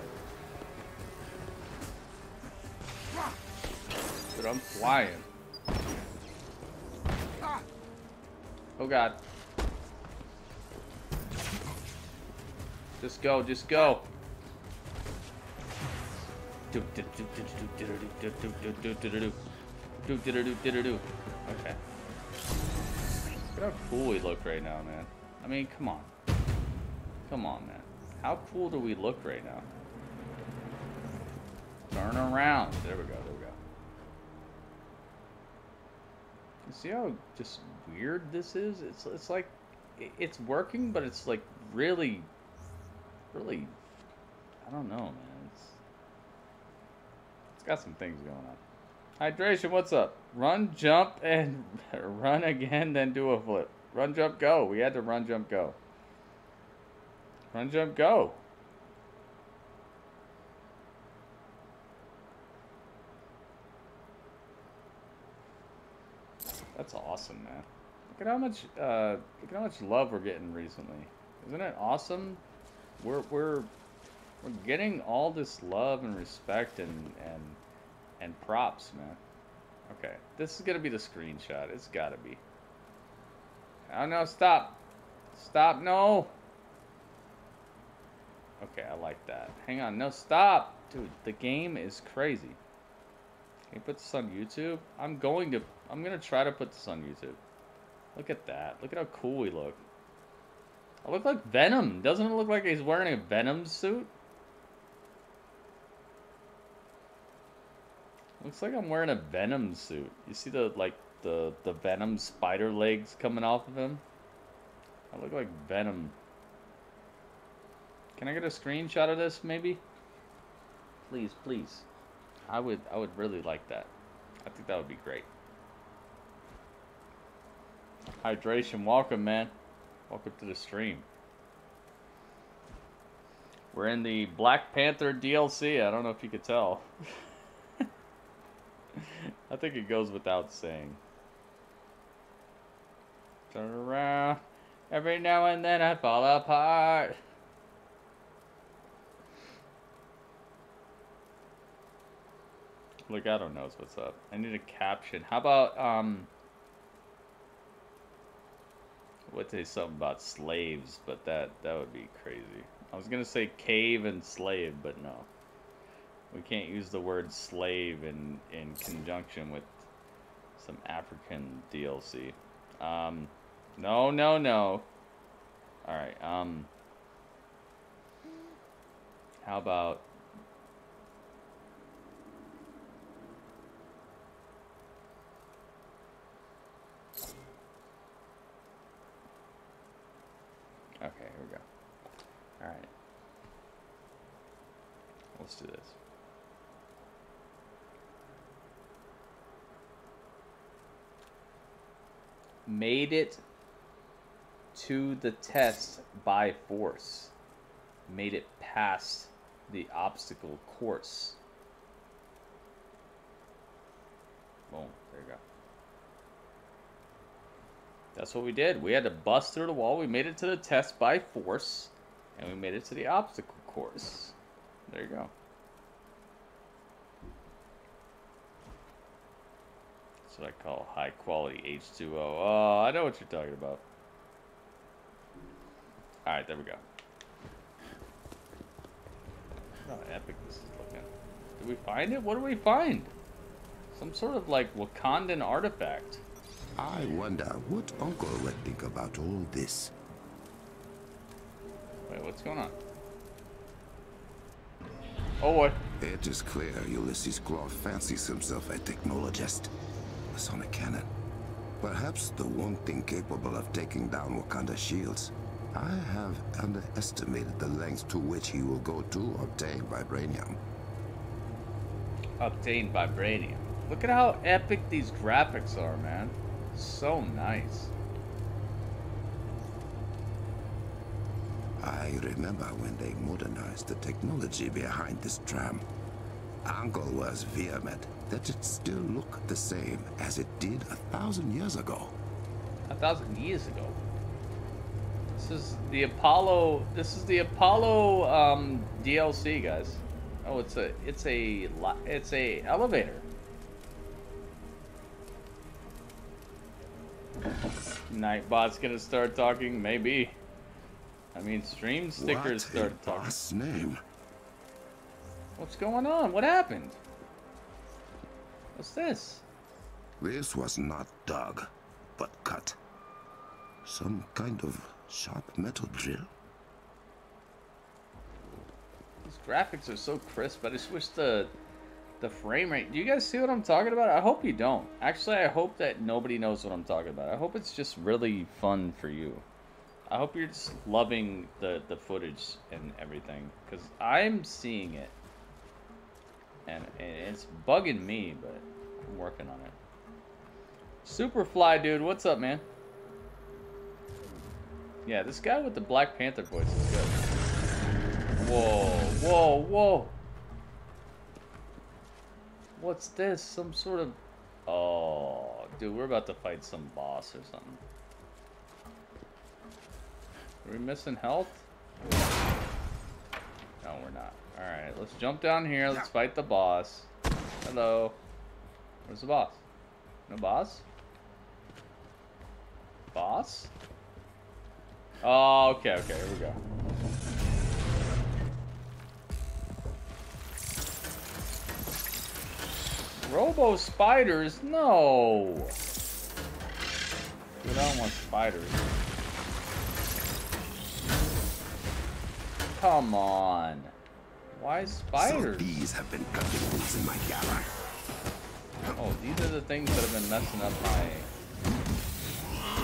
Dude, I'm flying. Oh god. Just go, just go. Do do do do do do do do do do do do do do do do do do do. Okay. Look how cool we look right now, man. I mean, come on. Come on, man. How cool do we look right now? Turn around. There we go. There we go. You see how just weird this is? It's it's like it's working, but it's like really, really. I don't know, man. It's it's got some things going on. Hydration, what's up? Run, jump, and run again, then do a flip. Run, jump, go. We had to run, jump, go. Run, jump, go. That's awesome, man. Look at how much uh, look at how much love we're getting recently. Isn't it awesome? We're we're we're getting all this love and respect and and and props, man. Okay, this is gonna be the screenshot. It's gotta be. Oh no! Stop! Stop! No! Okay, I like that. Hang on, no, stop! Dude, the game is crazy. Can you put this on YouTube? I'm going to, I'm gonna try to put this on YouTube. Look at that. Look at how cool we look. I look like Venom. Doesn't it look like he's wearing a Venom suit? Looks like I'm wearing a Venom suit. You see the, like, the, the Venom spider legs coming off of him? I look like Venom. Can I get a screenshot of this, maybe? Please, please. I would, I would really like that. I think that would be great. Hydration, welcome, man. Welcome to the stream. We're in the Black Panther DLC. I don't know if you could tell. I think it goes without saying. Turn around. Every now and then I fall apart. Look, I don't knows what's up. I need a caption. How about, um... Would say something about slaves, but that that would be crazy. I was gonna say cave and slave, but no. We can't use the word slave in in conjunction with some African DLC. Um, no, no, no. All right. Um, how about Okay, here we go. All right. Let's do this. Made it to the test by force. Made it past the obstacle course. Boom, there you go. That's what we did. We had to bust through the wall. We made it to the test by force, and we made it to the obstacle course. There you go. That's what I call high quality H2O. Oh, I know what you're talking about. Alright, there we go. How epic this is looking. Did we find it? What did we find? Some sort of like Wakandan artifact. I wonder what Uncle would think about all this. Wait, what's going on? Oh, what? It is clear Ulysses Klaue fancies himself a technologist. On a sonic cannon. Perhaps the one thing capable of taking down Wakanda shields. I have underestimated the lengths to which he will go to obtain vibranium. Obtain vibranium. Look at how epic these graphics are, man. So nice. I remember when they modernized the technology behind this tram. Uncle was vehement that it still looked the same as it did a thousand years ago. A thousand years ago. This is the Apollo. This is the Apollo um, DLC, guys. Oh, it's a, it's a, it's a elevator. Nightbot's gonna start talking, maybe. I mean, stream stickers what started a talking. boss name. What's going on? What happened? What's this? This was not dug, but cut. Some kind of sharp metal drill. These graphics are so crisp. But I just wish the the frame rate. Do you guys see what I'm talking about? I hope you don't. Actually, I hope that nobody knows what I'm talking about. I hope it's just really fun for you. I hope you're just loving the the footage and everything because I'm seeing it, and, it's bugging me, but I'm working on it. Superfly, dude, what's up, man? Yeah, this guy with the Black Panther voice is good. Whoa, whoa, whoa. What's this? Some sort of... Oh, dude, we're about to fight some boss or something. Are we missing health? No, we're not. Alright, let's jump down here. Let's fight the boss. Hello. Where's the boss? No boss? Boss? Oh, okay, okay, here we go. Robo spiders? No. Dude, I don't want spiders. Come on. Why So spiders? these have been cutting holes in my gala. Oh, these are the things that have been messing up my...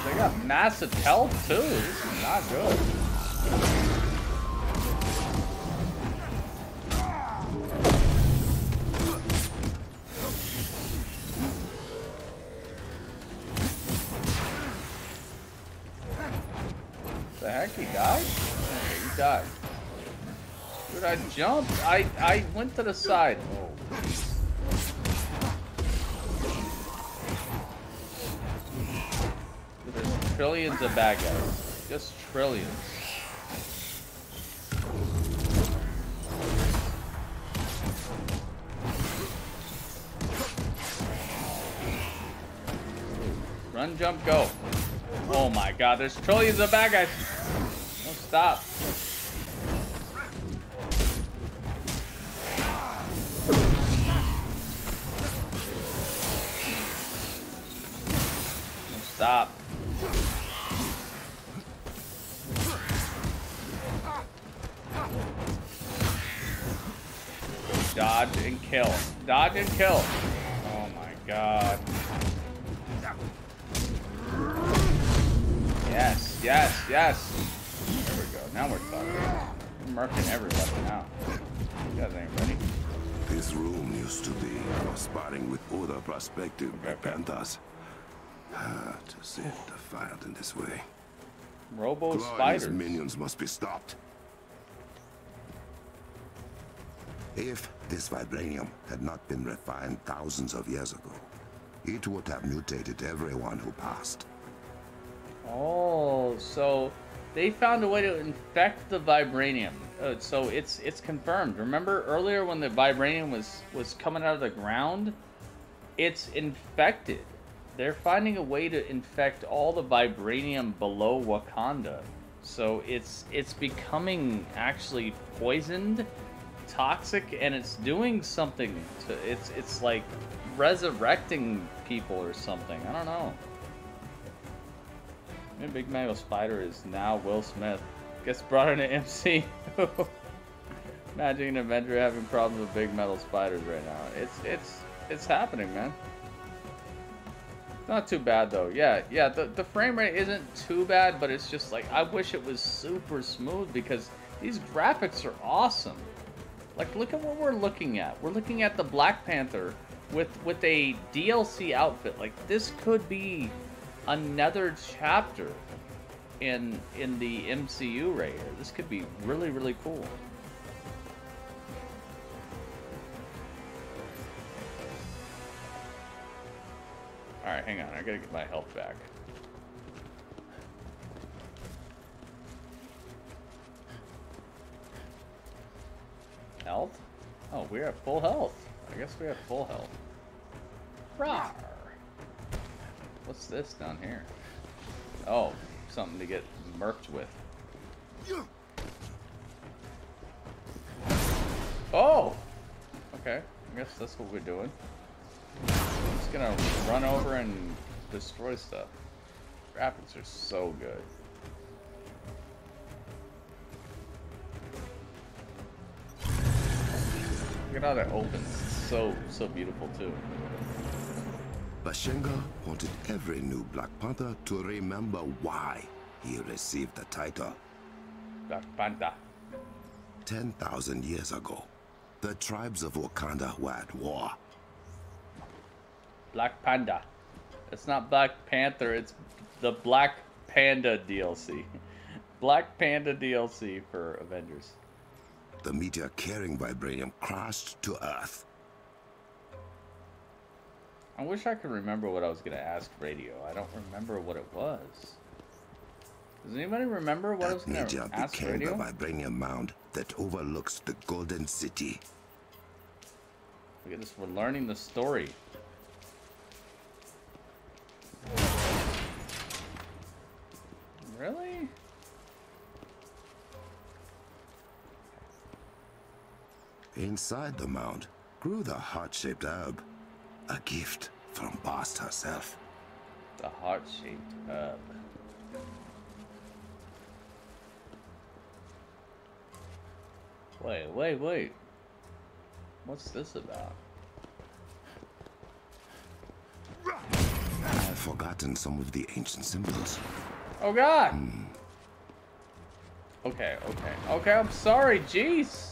They got massive health, too. This is not good. I jumped. I I went to the side. Oh. There's trillions of bad guys. Just trillions. Run, jump, go. Oh my god, there's trillions of bad guys. Don't stop. Dodge and kill. Oh my god. Yes, yes, yes. There we go. Now we're talking. We're murking everybody now. You guys ain't ready. This room used to be for sparring with other prospective Panthers. Ah, to see it defiant in this way. Robo Claw and spiders. minions must be stopped. If this vibranium had not been refined thousands of years ago, it would have mutated everyone who passed. Oh, so they found a way to infect the vibranium. Uh, so it's it's confirmed. Remember earlier when the vibranium was was coming out of the ground? It's infected. They're finding a way to infect all the vibranium below Wakanda. So it's it's becoming actually poisoned, toxic, and it's doing something to it's it's like resurrecting people or something. I don't know. Big Mango Spider is now Will Smith. Gets brought into MC. Imagine an Avenger having problems with big metal spiders right now. It's it's it's happening, man. Not too bad though. Yeah, yeah. The the frame rate isn't too bad, but it's just like I wish it was super smooth because these graphics are awesome. Like look at what we're looking at. We're looking at the Black Panther with with a DLC outfit. Like this could be another chapter in in the MCU right here. This could be really really cool. All right, hang on. I gotta get my health back. Health? Oh, we're at full health. I guess we have full health. Rawr. What's this down here? Oh, something to get murked with. Oh! Okay, I guess that's what we're doing. Just gonna run over and destroy stuff. Graphics are so good. Look at how that opens. So, so beautiful too. Bashenga wanted every new Black Panther to remember why he received the title. Black Panther. 10,000 years ago, the tribes of Wakanda were at war. Black Panda. It's not Black Panther, it's the Black Panda DLC. Black Panda DLC for Avengers. The meteor carrying vibranium crashed to Earth. I wish I could remember what I was gonna ask Radio. I don't remember what it was. Does anybody remember what I was That gonna meteor ask became Radio? the vibranium mound that overlooks the Golden City. Look at this, we're learning the story. Really? Inside the mound grew the heart-shaped herb, a gift from Bast herself. The heart-shaped herb. Wait, wait, wait. What's this about? I have forgotten some of the ancient symbols. Oh god! Okay, okay. Okay, I'm sorry, jeez!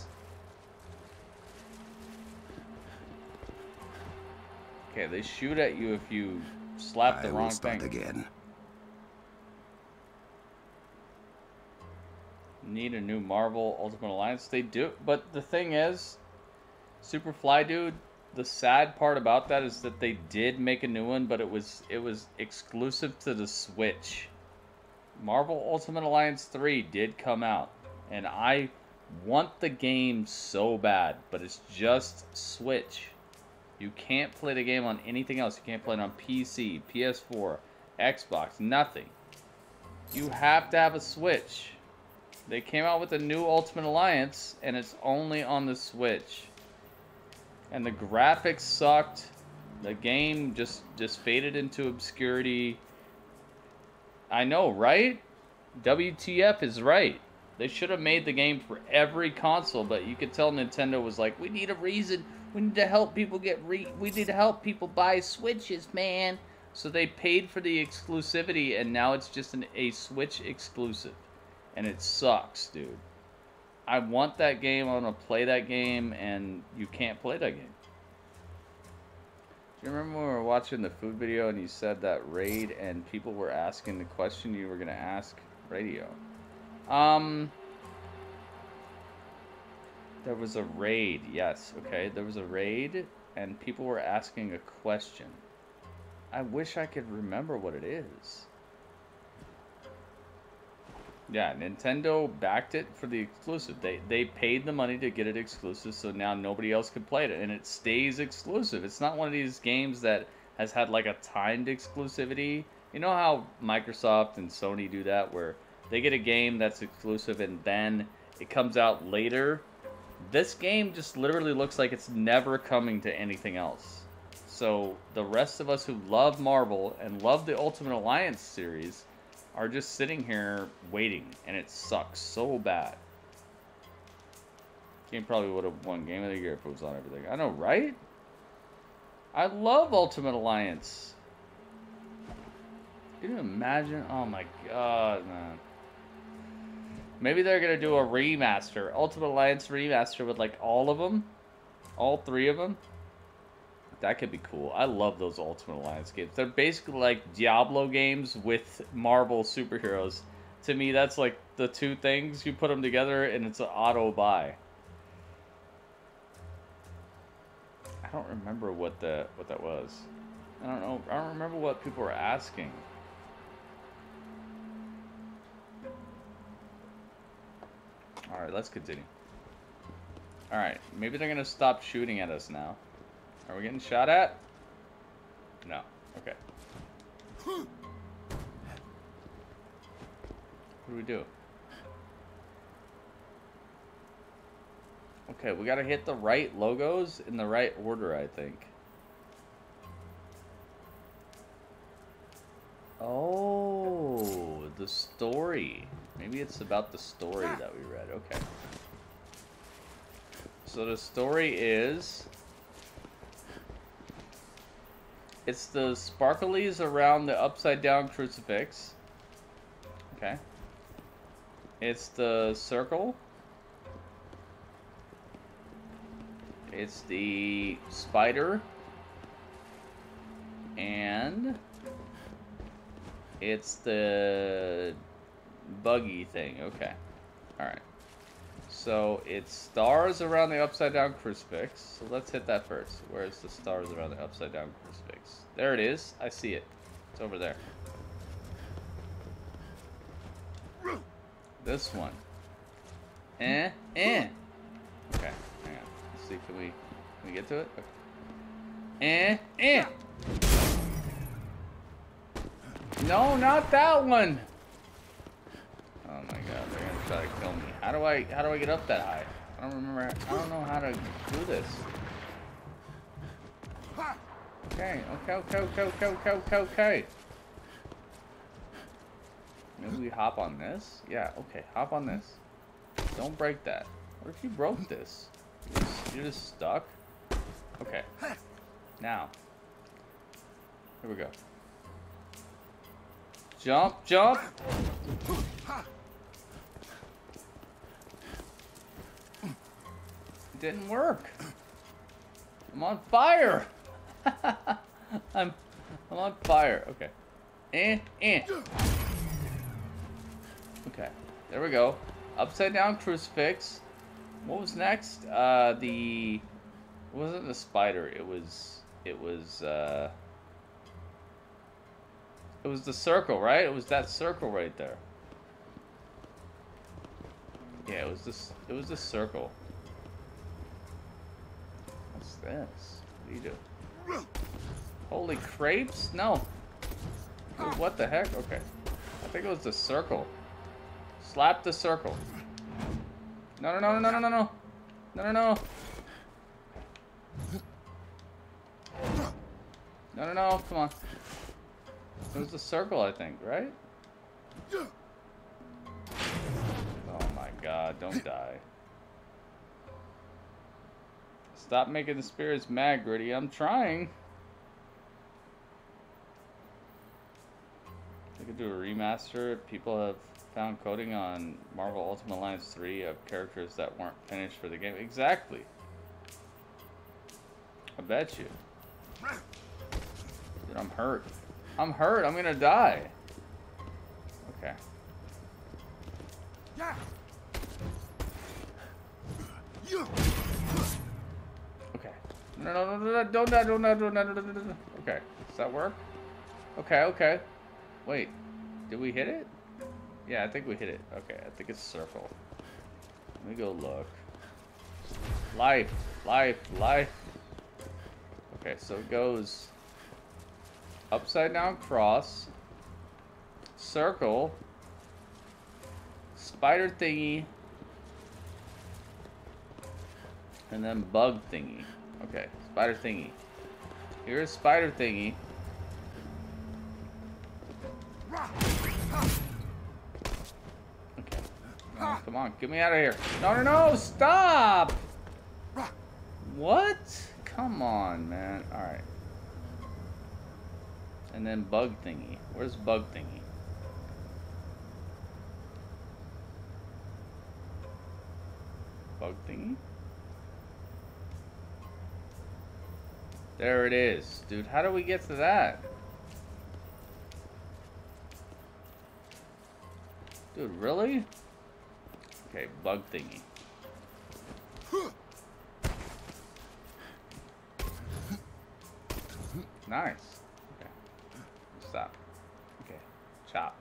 Okay, they shoot at you if you slap the I wrong will start thing. again. need a new Marvel Ultimate Alliance. They do, but the thing is, Superfly dude, the sad part about that is that they did make a new one, but it was it was exclusive to the Switch. Marvel Ultimate Alliance 3 did come out, and I want the game so bad, but it's just Switch. You can't play the game on anything else. You can't play it on PC, PS4, Xbox, nothing. You have to have a Switch. They came out with a new Ultimate Alliance, and it's only on the Switch. And the graphics sucked. The game just just faded into obscurity. I know, right? WTF is right. They should have made the game for every console, but you could tell Nintendo was like, "We need a reason. We need to help people get re. We need to help people buy Switches, man." So they paid for the exclusivity, and now it's just an, a Switch exclusive, and it sucks, dude. I want that game. I want to play that game, and you can't play that game. Do you remember when we were watching the food video and you said that raid and people were asking the question you were gonna ask radio? Um, there was a raid. Yes, okay. There was a raid, and people were asking a question. I wish I could remember what it is. Yeah, Nintendo backed it for the exclusive. They they paid the money to get it exclusive, so now nobody else can play it, and it stays exclusive. It's not one of these games that has had like a timed exclusivity. You know how Microsoft and Sony do that, where they get a game that's exclusive and then it comes out later. This game just literally looks like it's never coming to anything else. So the rest of us who love Marvel and love the Ultimate Alliance series are just sitting here waiting, and it sucks so bad. Game probably would have won Game of the Year if it was on everything. I know, right? I love Ultimate Alliance. Can you imagine? Oh my god, man. Maybe they're gonna do a remaster, Ultimate Alliance remaster with like all of them, all three of them. That could be cool. I love those Ultimate Alliance games. They're basically like Diablo games with Marvel superheroes. To me, that's like the two things. You put them together and it's an auto buy. I don't remember what the what that was. I don't know. I don't remember what people were asking. All right, let's continue. All right, maybe they're gonna stop shooting at us now. Are we getting shot at? No. Okay. What do we do? Okay, we gotta hit the right logos in the right order, I think. Oh, the story. Maybe it's about the story that we read. Okay. So the story is... It's the sparklies around the upside down crucifix. Okay. It's the circle. It's the spider. And it's the buggy thing. Okay. Alright. So it's stars around the upside down crucifix. So let's hit that first. Where's the stars around the upside down crucifix? There it is. I see it. It's over there. This one. Eh? Eh. Okay. Hang on. Let's see. Can we, can we get to it? Okay. Eh? Eh. No, not that one. Oh my god, they're gonna try to kill me. How do I how do I get up that high? I don't remember I don't know how to do this. Okay, okay, okay, okay, okay, okay, okay, okay. Maybe we hop on this? Yeah, okay, hop on this. Don't break that. What if you broke this? You're just, you're just stuck? Okay. Now. Here we go. Jump, jump! Didn't work. I'm on fire. I'm I'm on fire. Okay. Eh, eh. Okay. There we go. Upside down crucifix. What was next? Uh, the it wasn't the spider. It was it was uh, it was the circle, right? It was that circle right there. Yeah, it was this. It was this circle. What's this? What do you do? Holy crepes? No. What the heck? Okay. I think it was the circle. Slap the circle. No, no, no, no, no, no, no. No, no, no. No, no, no. Come on. It was the circle, I think, right? Oh my god, don't die. Stop making the spirits mad, Gritty. I'm trying. I could do a remaster. People have found coding on Marvel Ultimate Alliance 3 of characters that weren't finished for the game. Exactly. I bet you. Dude, I'm hurt. I'm hurt. I'm gonna die. Okay. Okay. No, no, no, no, no, die, don't die, don't die, don't die. Okay. Does that work? Okay, okay. Wait. Did we hit it? Yeah, I think we hit it. Okay, I think it's circle. Let me go look. Life, life, life. Okay, so it goes upside down cross, circle, spider thingy, and then bug thingy. Okay, spider thingy. Here's spider thingy. Okay. No, come on, get me out of here. No, no, no, stop! What? Come on, man. Alright. And then bug thingy. Where's bug thingy? Bug thingy? There it is. Dude, how do we get to that? Dude, really? Okay, bug thingy. Nice. Okay. Stop. Okay. Chop.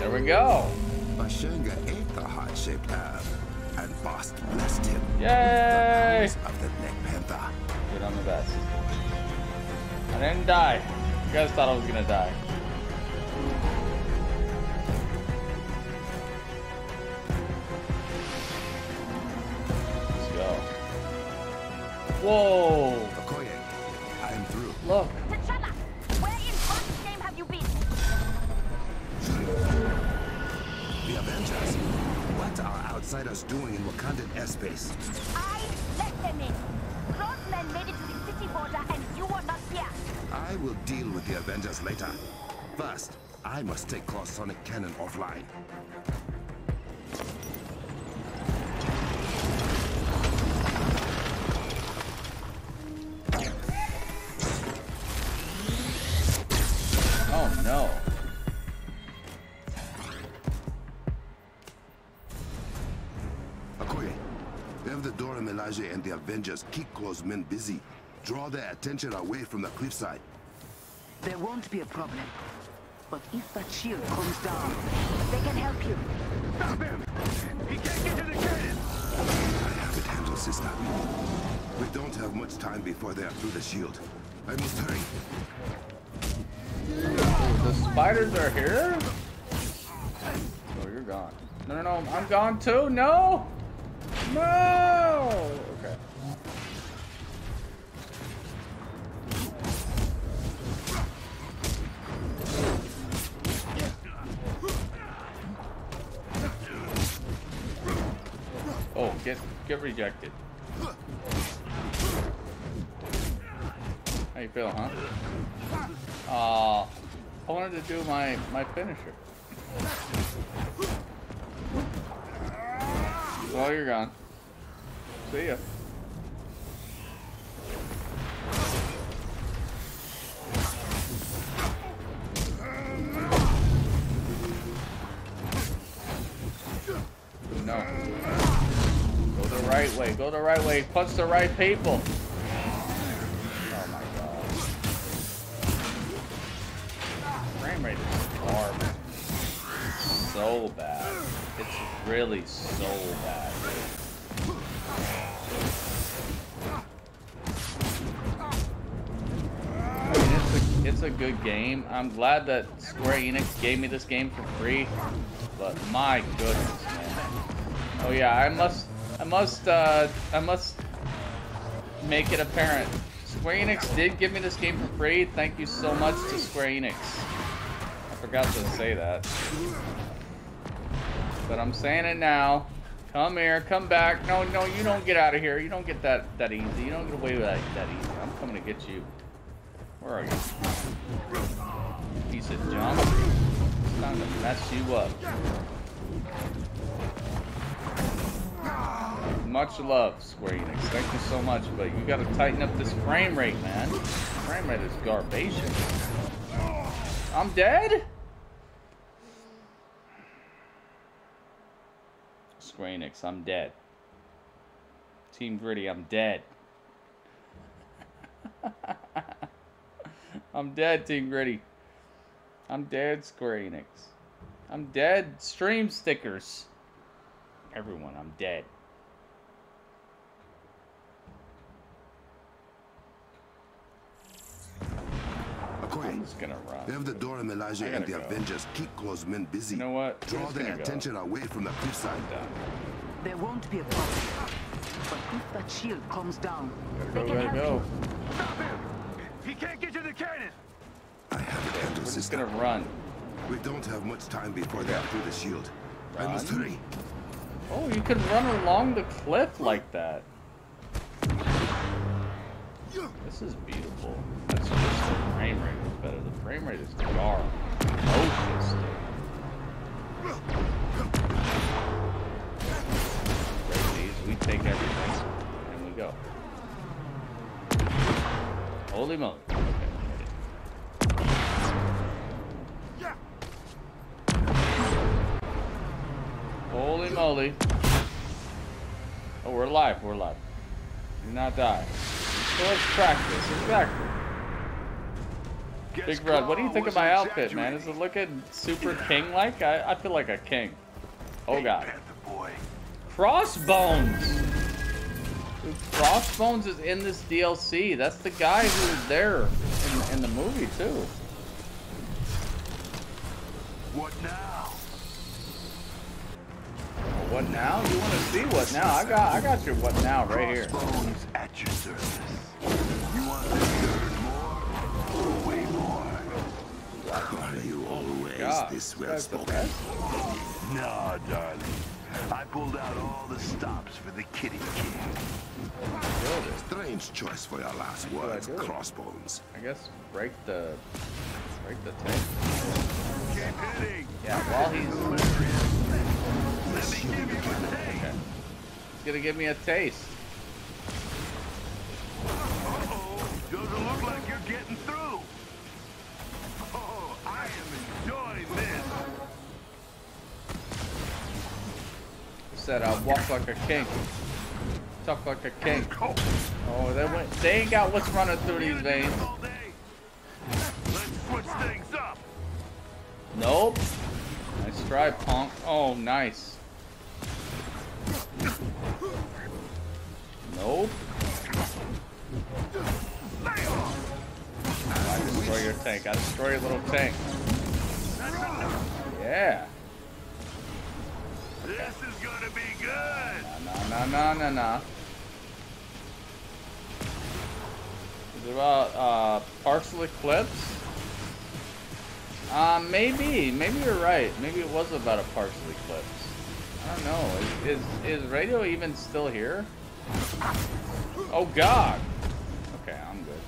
There we go. Bashanga ate the heart-shaped herb, and Bast blessed him Yay! the of the Neck Panther. Dude, I'm the best. I didn't die. You guys thought I was gonna die. Let's go. Whoa! Okoye, I am through. Look. Outsiders doing in Wakandan airspace? I let them in. Klaue's men made it to the city border and you were not here. I will deal with the Avengers later. First, I must take Klaue's sonic cannon offline. Have the Dora Milaje and the Avengers keep Klaue's men busy. Draw their attention away from the cliffside. There won't be a problem. But if that shield comes down, they can help you. Stop him! He can't get to the cannon! I have it handled, sister. We don't have much time before they are through the shield. I must hurry. The spiders are here? Oh, you're gone. No, no, no, I'm gone too. No! No! Okay. Oh, get get rejected. How you feel, huh? Aw, I wanted to do my my finisher. Well, you're gone. See ya. No. Go the right way. Go the right way. Punch the right people. Oh my god. Frame rate is horrible. So bad. Really so bad. It's a, it's a good game. I'm glad that Square Enix gave me this game for free, but my goodness, man. Oh yeah, I must, I must, uh, I must make it apparent. Square Enix did give me this game for free. Thank you so much to Square Enix. I forgot to say that. But I'm saying it now. Come here, come back. No, no, you don't get out of here. You don't get that that easy. You don't get away with that that easy. I'm coming to get you. Where are you? Piece of junk. It's time to mess you up. Much love, Square Enix. Thank you so much, but you gotta tighten up this frame rate, man. Frame rate is garbage. I'm dead? Square Enix, I'm dead. Team Gritty, I'm dead. I'm dead, Team Gritty. I'm dead, Square Enix. I'm dead, stream stickers. Everyone, I'm dead. Okoye, I'm just gonna run. have the Dora Milaje I and the go. Avengers keep Klaue's men busy. You know what? Draw just their gonna go. attention away from the cliffside. Done. There won't be a problem. But if that shield comes down, Gotta go, gotta. Stop him! He can't get to the cannon! I have it handled, We're gonna run. We don't have much time before they are through the shield. I must hurry. Oh, you can run along the cliff like that. This is beautiful. That's just the frame rate is better. The frame rate is. Atrocious, dude. Oh, these, we take everything, and we go. Holy moly. Holy moly. Oh, we're alive. We're alive. Do not die. So let's practice. Exactly. Big Red, what do you think of my outfit, man? Is it looking super king-like? I, I feel like a king. Oh, Hey, God. Boy. Crossbones! Dude, Crossbones is in this DLC. That's the guy who was there in, in the movie, too. What now? What now? You want to see what now? I got I got your what now right here. Crossbones at your service. God, this this well guy's the spoken? best. Nah, darling. I pulled out all the stops for the Kitty King. Killed. Strange choice for your last what I words, crossbones. I guess break the break the tank. Keep hitting. Yeah, while he's Let me give you a taste. okay. He's gonna give me a taste. Uh-oh. Doesn't look like you're getting Said I walk like a king. Talk like a king. Oh, they went they ain't got what's running through these veins. all day. Let's switch things up. Nope. Nice try, punk. Oh, nice. Nope. I destroy your tank. I destroy your little tank. Yeah. Be good. Nah, nah, nah, nah, nah. Is it about uh, partial eclipse? Uh, maybe. Maybe you're right. Maybe it was about a partial eclipse. I don't know. Is, is, is radio even still here? Oh, God. Okay, I'm good.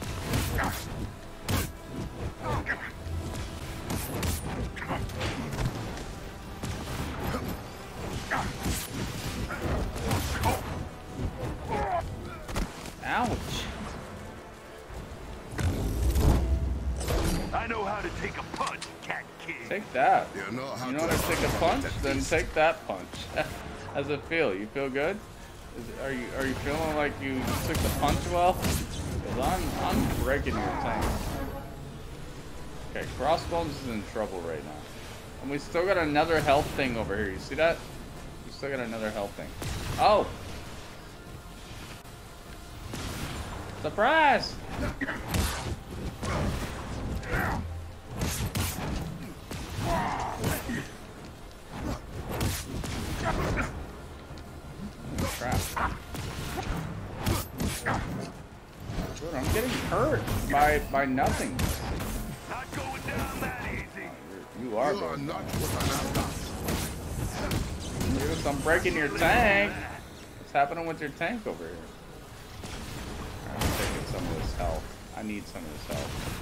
Take that. You know how You know to how to take a punch? Then take that punch. How's it feel? You feel good? Is, are you are you feeling like you took the punch well? Cause I'm I'm breaking your tank. Okay, Crossbones is in trouble right now. And we still got another health thing over here. You see that? We still got another health thing. Oh! Surprise! Crap. Dude, I'm getting hurt by by nothing. Not going down that easy. You are, You are not what I'm. Dude, I'm breaking your tank. What's happening with your tank over here? I'm taking some of this health. I need some of this health.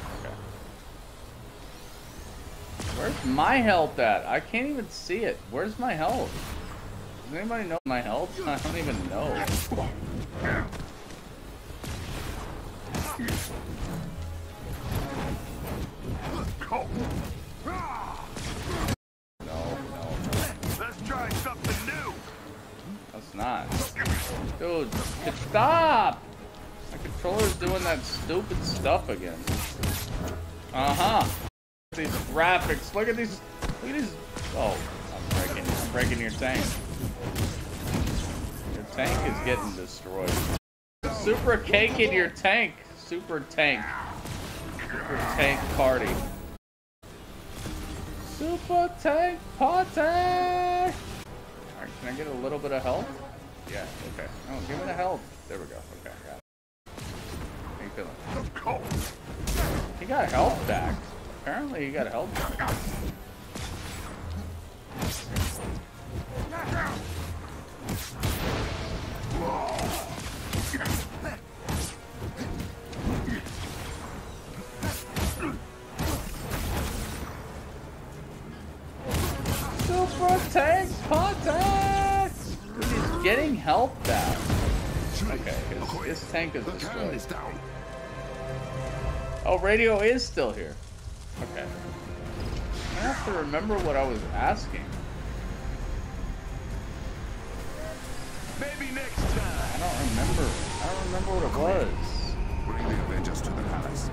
Where's my health at? I can't even see it. Where's my health? Does anybody know my health? I don't even know. No, no, Let's try something new. that's not. Dude, stop! My controller's doing that stupid stuff again. Uh-huh. These graphics. Look at these. Look at these. Oh, I'm breaking. I'm breaking your tank. Your tank is getting destroyed. Super cake in your tank. Super tank. Super tank party. Super tank party. Alright, can I get a little bit of health? Yeah, okay. Oh, give me the health. There we go. Okay, got it. How you feeling? He got health back. Apparently he got health back. Super tank! Dude, he's getting health back. Okay, his, his tank is destroyed. is down. Oh, radio is still here. Okay. I have to remember what I was asking. Maybe next time. I don't remember. I don't remember what it was. Bring the Avengers to the palace.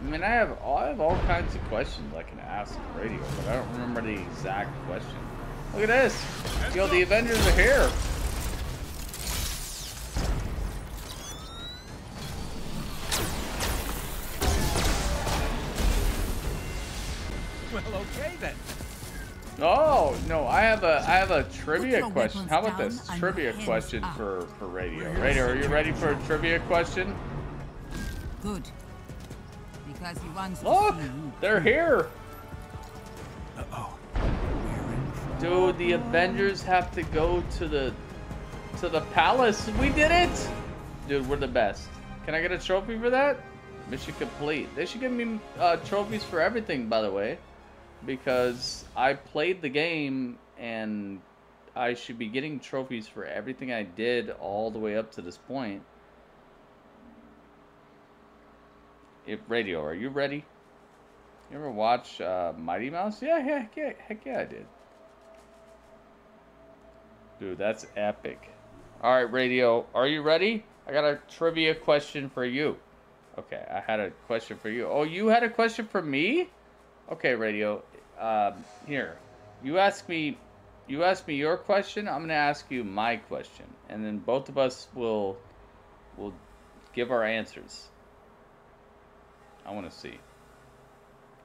I mean, I have I have all kinds of questions I can ask radio, but I don't remember the exact question. Look at this. Yo, the Avengers are here. No, I have a I have a trivia question. How about this trivia question up. for for radio? Radio, are you ready for a trivia question? Good. Because he wants Look, they're here. Uh-oh. Dude, the Avengers have to go to the to the palace. We did it! Dude, we're the best. Can I get a trophy for that? Mission complete. They should give me uh, trophies for everything, by the way, because I played the game and I should be getting trophies for everything I did all the way up to this point. If radio, are you ready? You ever watch uh, Mighty Mouse? Yeah, yeah, heck yeah, heck yeah, I did. Dude, that's epic. All right, radio, are you ready? I got a trivia question for you. Okay, I had a question for you. Oh, you had a question for me? Okay, radio. Um, here, you ask me. You ask me your question. I'm gonna ask you my question, and then both of us will will give our answers. I want to see.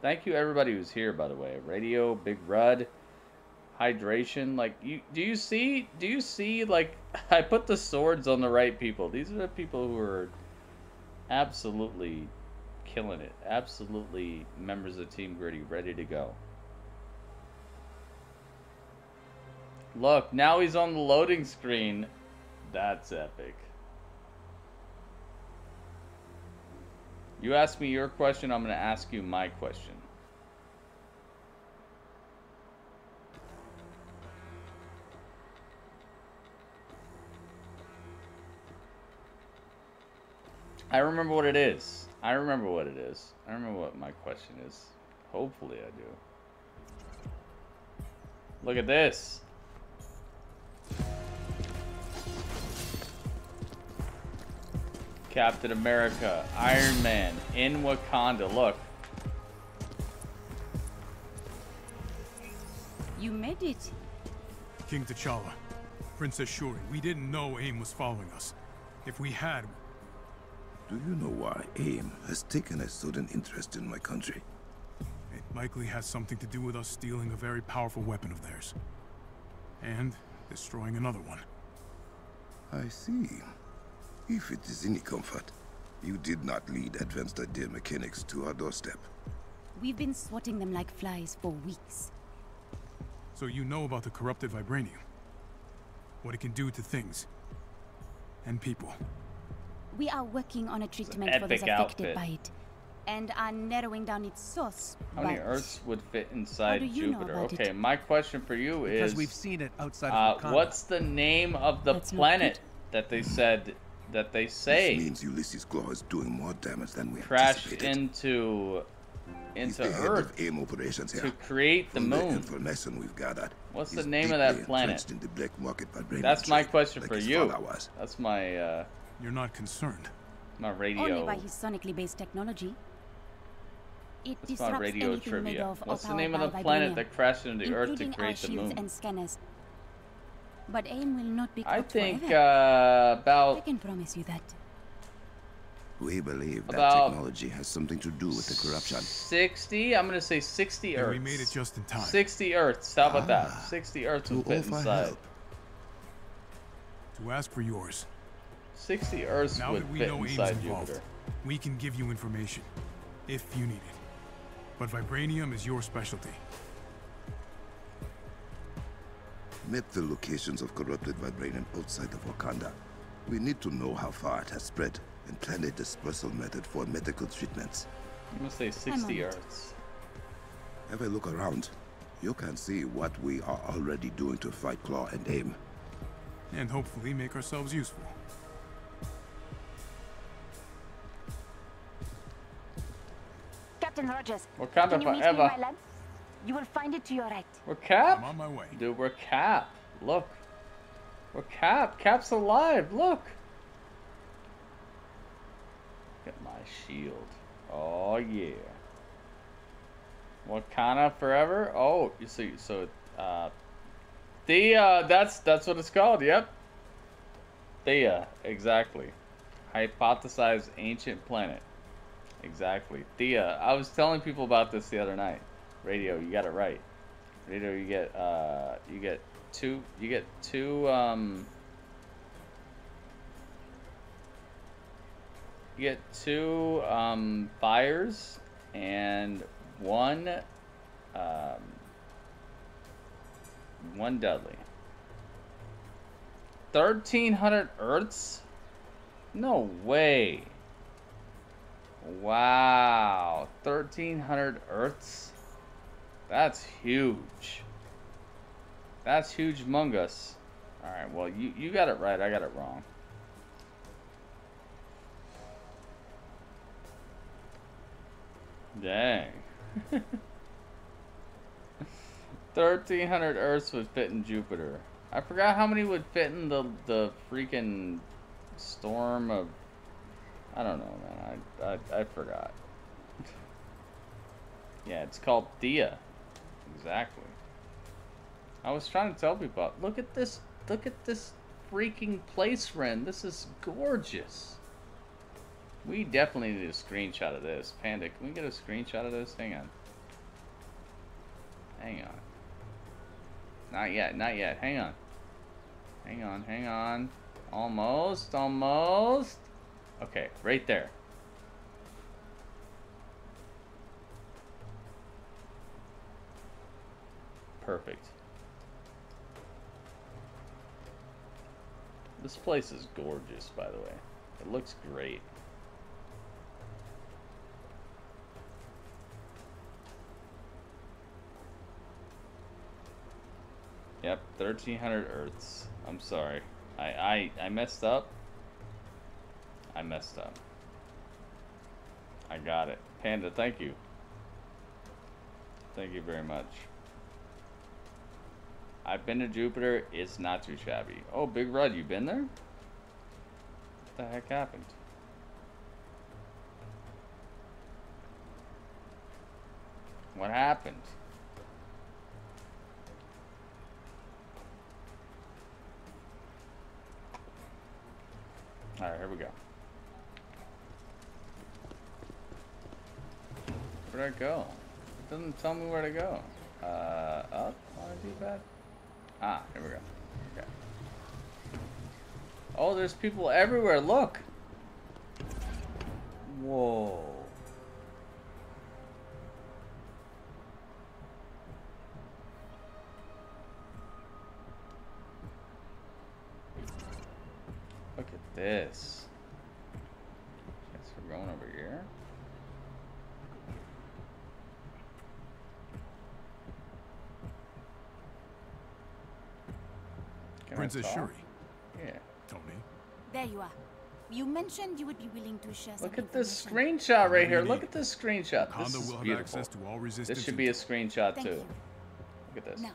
Thank you everybody who's here by the way. Radio, Big Rud, hydration. Like you do you see do you see like I put the swords on the right people. These are the people who are absolutely killing it. Absolutely members of Team Gritty ready to go. Look, now he's on the loading screen. That's epic. You ask me your question, I'm going to ask you my question. I remember what it is. I remember what it is. I remember what my question is. Hopefully I do. Look at this. Captain America, Iron Man, in Wakanda. Look. You made it. King T'Challa, Princess Shuri, we didn't know AIM was following us. If we had... Do you know why AIM has taken a sudden interest in my country? It likely has something to do with us stealing a very powerful weapon of theirs. And destroying another one. I see. If it is any comfort, you did not lead advanced idea mechanics to our doorstep. We've been swatting them like flies for weeks. So you know about the corrupted vibranium. What it can do to things. And people. We are working on a treatment for those affected outfit. by it. And are narrowing down its source. how many Earths would fit inside do you know Jupiter? about it? Okay, my question for you is Because we've seen it outside uh, of Wakanda. what's the name of the That's planet that they said that they say? This say means Ulysses Klaue is doing more damage than we crashed anticipated. into He's into the head Earth of AIM operations here. to create the From the moon? information we've gathered, What's the name of that planet? In the black market vibranium That's my question like for you. father was. That's my uh, You're not concerned. my radio. only radio. by his sonically based technology. It That's my disrupts radio anything made trivia. of What's the name of the by planet vibranium, that crashed into the Earth to create the moon? and scanners. But AIM will not be I think forever. uh, I can promise you that. We believe that technology has something to do with the corruption. 60. I'm gonna say 60 And Earths. we made it just in time. 60 Earths. How about that? Ah, 60 Earths To would fit inside. help. To ask for yours. 60 Earths Now would that we fit know AIM's inside involved, Jupiter. we can give you information. If you need it. But vibranium is your specialty. Map the locations of corrupted vibranium outside of Wakanda. We need to know how far it has spread and plan a dispersal method for medical treatments. I'm gonna say 60 yards. Have a look around. You can see what we are already doing to fight Klaue and AIM. And hopefully make ourselves useful. Captain Rogers, Wakanda can you meet me in forever. my lab? You will find it to your right. We're Cap? I'm on my way. Dude, we're Cap. Look. We're Cap. Cap's alive. Look. Look at my shield. Oh, yeah. Wakanda forever? Oh, you see, so, uh, Theia, that's, that's what it's called, yep. Theia, exactly. Hypothesized ancient planet. Exactly. Theia, I was telling people about this the other night. Radio, you got it right. Radio, you get, uh, you get two, you get two, um, you get two, um, buyers and one, um, one Dudley. 1300 Earths? No way. Wow. 1300 Earths? That's huge. That's huge among us. Alright, well, you, you got it right. I got it wrong. Dang. 1300 Earths would fit in Jupiter. I forgot how many would fit in the the freaking storm of. I don't know, man. I I, I forgot. yeah, it's called Theia. Exactly. I was trying to tell people. Look at this. Look at this freaking place, Ren. This is gorgeous. We definitely need a screenshot of this. Panda, can we get a screenshot of this? Hang on. Hang on. Not yet, not yet. Hang on. Hang on, hang on. Almost, almost. Okay, right there. Perfect. This place is gorgeous, by the way. It looks great. Yep, 1300 Earths. I'm sorry. I, I, I messed up. I messed up. I got it. Panda, thank you. Thank you very much. I've been to Jupiter. It's not too shabby. Oh, Big Rud, you been there? What the heck happened? What happened? All right, here we go. Where'd I go? It doesn't tell me where to go. Uh, up on a D-pad? Ah, here we go. Okay. Oh, there's people everywhere. Look. Whoa. Look at this. Guess we're going over here. Princess talk? Shuri. Yeah. Tony. There you are. You mentioned you would be willing to share Look at this screenshot right do here. Look at this screenshot. Wakanda This is will have beautiful. access to all resistance. This should be a screenshot Thank too. you. Look at this. Now,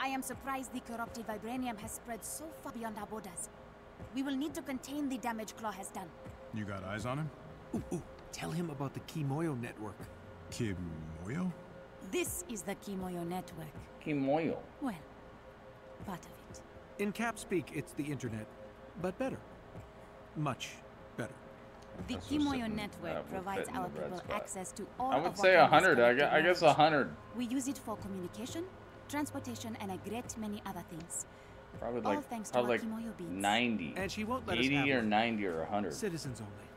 I am surprised the corrupted vibranium has spread so far beyond our borders. We will need to contain the damage Klaue has done. You got eyes on him? Ooh, ooh. Tell him about the Kimoyo network. Kimoyo? This is the Kimoyo network. Kimoyo. Well, part of it. In cap speak, it's the internet, but better. Much better. The That's Kimoyo sitting, uh, network provides our people spot. access to all I would of say a hundred. I, gue- collective I guess a hundred. We use it for communication, transportation, and a great many other things. Probably All like thanks to probably our like ninety. And she won't let 80 have or one. 90 or 100. Citizens only.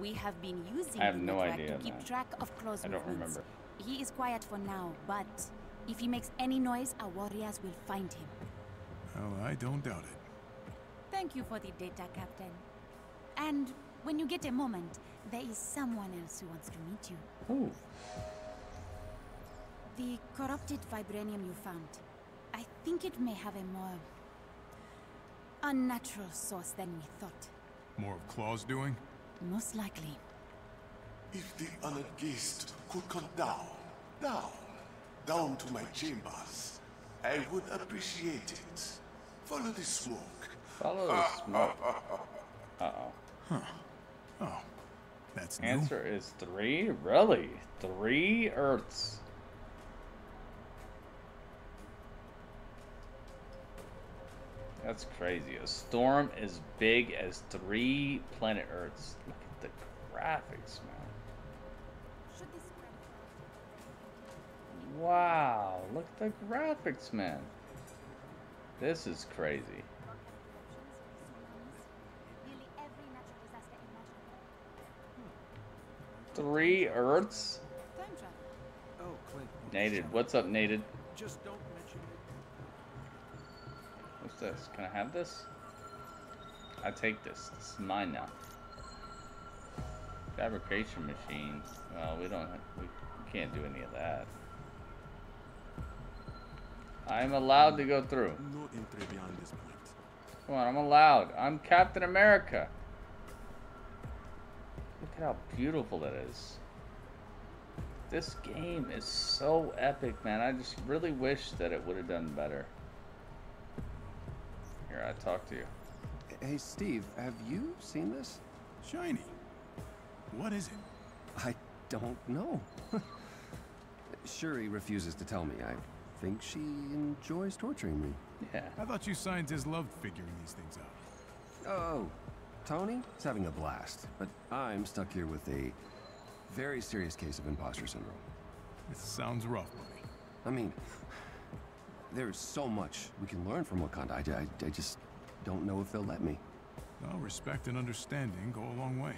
We have been using I have the no network idea, to keep man. track of Klaue's I don't movements. remember. He is quiet for now, but if he makes any noise, our warriors will find him. Well, I don't doubt it. Thank you for the data, Captain. And when you get a moment, there is someone else who wants to meet you. Ooh. The corrupted vibranium you found. I think it may have a more unnatural source than we thought. More of Klaue's doing? Most likely. If the honored guest could come down, down, down to my chambers, I would appreciate it. Follow the smoke. Follow the smoke. Ah, ah, ah, Uh-oh. Huh. Oh, that's new. Answer is three? Really? Three Earths. That's crazy. A storm as big as three planet Earths. Look at the graphics, man. Should this spread Wow, look at the graphics, man. This is crazy. Three Earths? Nated. What's up, Nated? What's this? Can I have this? I take this. This is mine now. Fabrication machine. Well, we don't. We can't do any of that. I'm allowed to go through. No entry beyond this point. Come on, I'm allowed. I'm Captain America. Look at how beautiful that is. This game is so epic, man. I just really wish that it would have done better. Here, I talk to you. Hey, Steve, have you seen this? Shiny. What is it? I don't know. Shuri refuses to tell me. I think she enjoys torturing me. Yeah. I thought you scientists loved figuring these things out. Oh, Tony is having a blast, but I'm stuck here with a very serious case of imposter syndrome. This sounds rough, buddy. I mean, there's so much we can learn from Wakanda. I, I, I just don't know if they'll let me. Well, respect and understanding go a long way.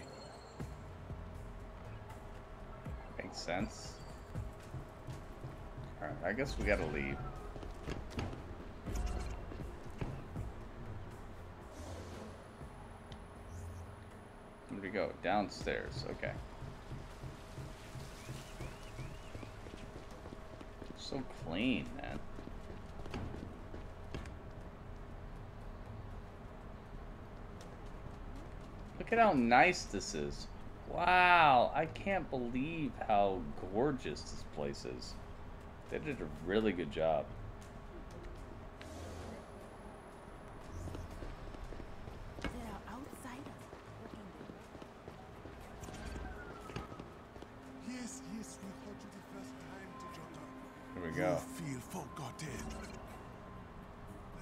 Makes sense. Alright, I guess we gotta leave. Where'd we go? Downstairs. Okay. So clean, man. Look at how nice this is. Wow, I can't believe how gorgeous this place is. They did a really good job. There are outsiders. Yes, yes, we heard you the first time. go. You feel forgotten.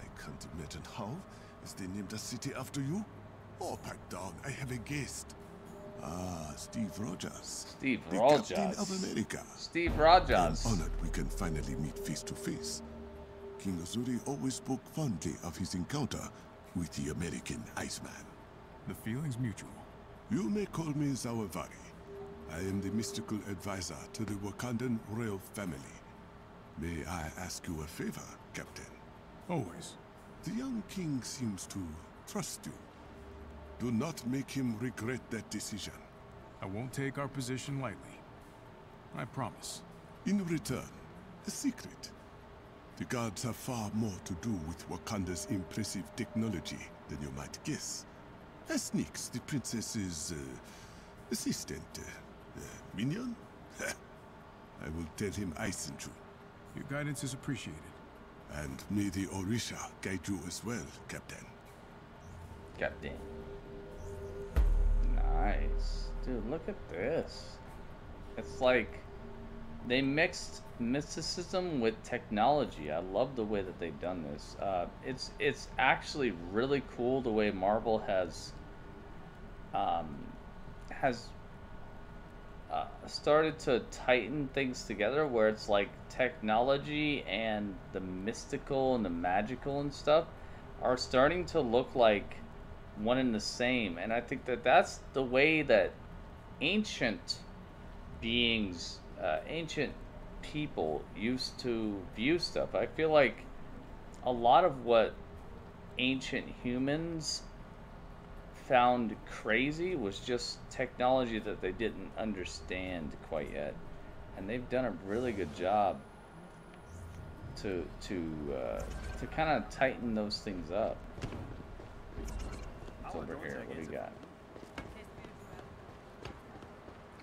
I can't imagine how. Is they named a city after you? Oh, pardon, I have a guest. Steve Rogers. Steve the Rogers. Captain of America. Steve Rogers. I'm honored we can finally meet face to face. King Azzuri always spoke fondly of his encounter with the American Iceman. The feeling's mutual. You may call me Zawavari. I am the mystical advisor to the Wakandan royal family. May I ask you a favor, Captain? Always. The young king seems to trust you. Do not make him regret that decision. I won't take our position lightly. I promise. In return, a secret. The gods have far more to do with Wakanda's impressive technology than you might guess. As Nix, the princess's uh, assistant, uh, uh, minion? I will tell him I sent you. Your guidance is appreciated. And may the Orisha guide you as well, Captain. Captain. Nice. Dude, look at this. It's like they mixed mysticism with technology. I love the way that they've done this. Uh, it's it's actually really cool the way Marvel has um, has uh, started to tighten things together, where it's like technology and the mystical and the magical and stuff are starting to look like one and the same. And I think that that's the way that ancient beings, uh, ancient people used to view stuff. I feel like a lot of what ancient humans found crazy was just technology that they didn't understand quite yet. And they've done a really good job to to uh, to kind of tighten those things up. What's over here? What do we got?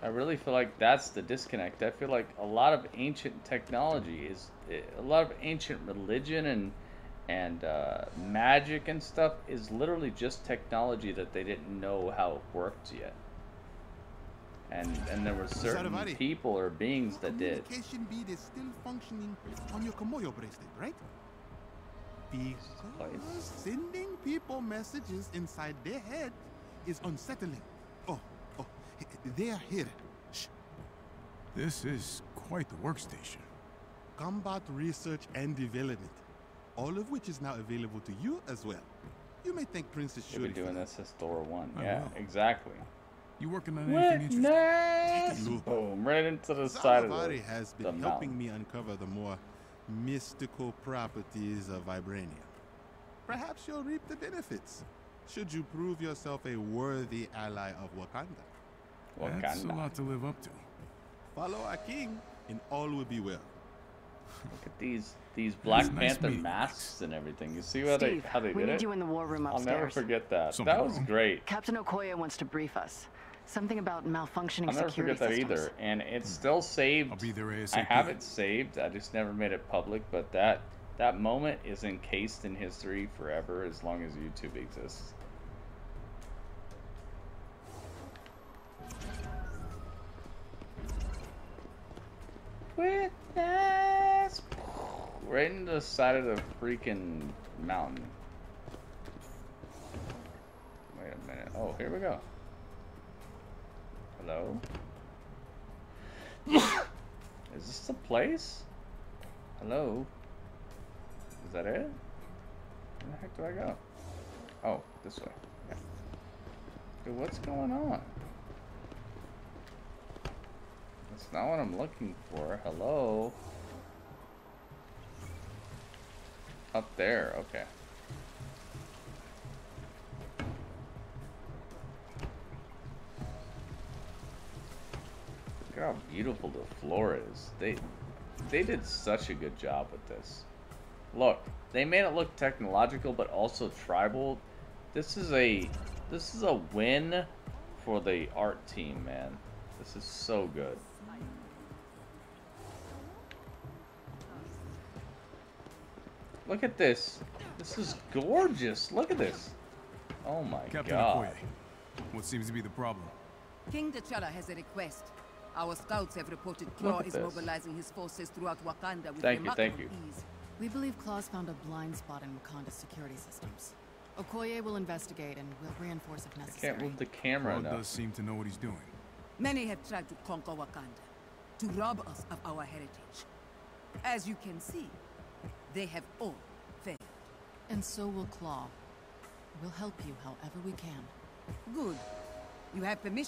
I really feel like that's the disconnect. I feel like a lot of ancient technology is a lot of ancient religion and and uh, magic and stuff is literally just technology that they didn't know how it worked yet. And and there were certain people or beings that did. Communication bead is still functioning on your Kimoyo bracelet, right? Because sending people messages inside their head is unsettling. They are here. Shh. This is quite the workstation. Combat research and development, all of which is now available to you as well. You may thank Princess They've been Shuri. doing this since Thor one. I Yeah, know. exactly. You working on anything interesting? Witness! look. Boom! Right into the side of the, Zawavari has the been mountain. helping me uncover the more mystical properties of vibranium. Perhaps you'll reap the benefits, should you prove yourself a worthy ally of Wakanda. That's a lot to live up to. Follow our king, and all will be well. Look at these these Black Nice Panther meeting, masks and everything. You see how they Steve, how they we did need it? you in the war room upstairs. I'll never forget that. Something that was wrong? great. Captain Okoye wants to brief us. Something about malfunctioning I'll never security forget that systems. either. And it's hmm. still saved. I'll be there ASAP. I have it saved. I just never made it public. But that that moment is encased in history forever, as long as YouTube exists. Witness! Right into the side of the freaking mountain. Wait a minute. Oh, here we go. Hello? Is this the place? Hello? Is that it? Where the heck do I go? Oh, this way. Dude, what's going on? That's not what I'm looking for. Hello? Up there, okay. Look how beautiful the floor is. They they did such a good job with this. Look, they made it look technological but also tribal. This is a this is a win for the art team, man. This is so good. Look at this. This is gorgeous. Look at this. Oh my Captain god. Okoye, what seems to be the problem? King T'Challa has a request. Our scouts have reported Look Klaue is this. mobilizing his forces throughout Wakanda with Thank you, thank remarkable you. ease. We believe Klaue's found a blind spot in Wakanda's security systems. Okoye will investigate and will reinforce if necessary. I necessary. can't move the camera Klaue enough. does seem to know what he's doing. Many have tried to conquer Wakanda, to rob us of our heritage. As you can see, they have all failed. And so will Klaue. We'll help you however we can. Good. You have permission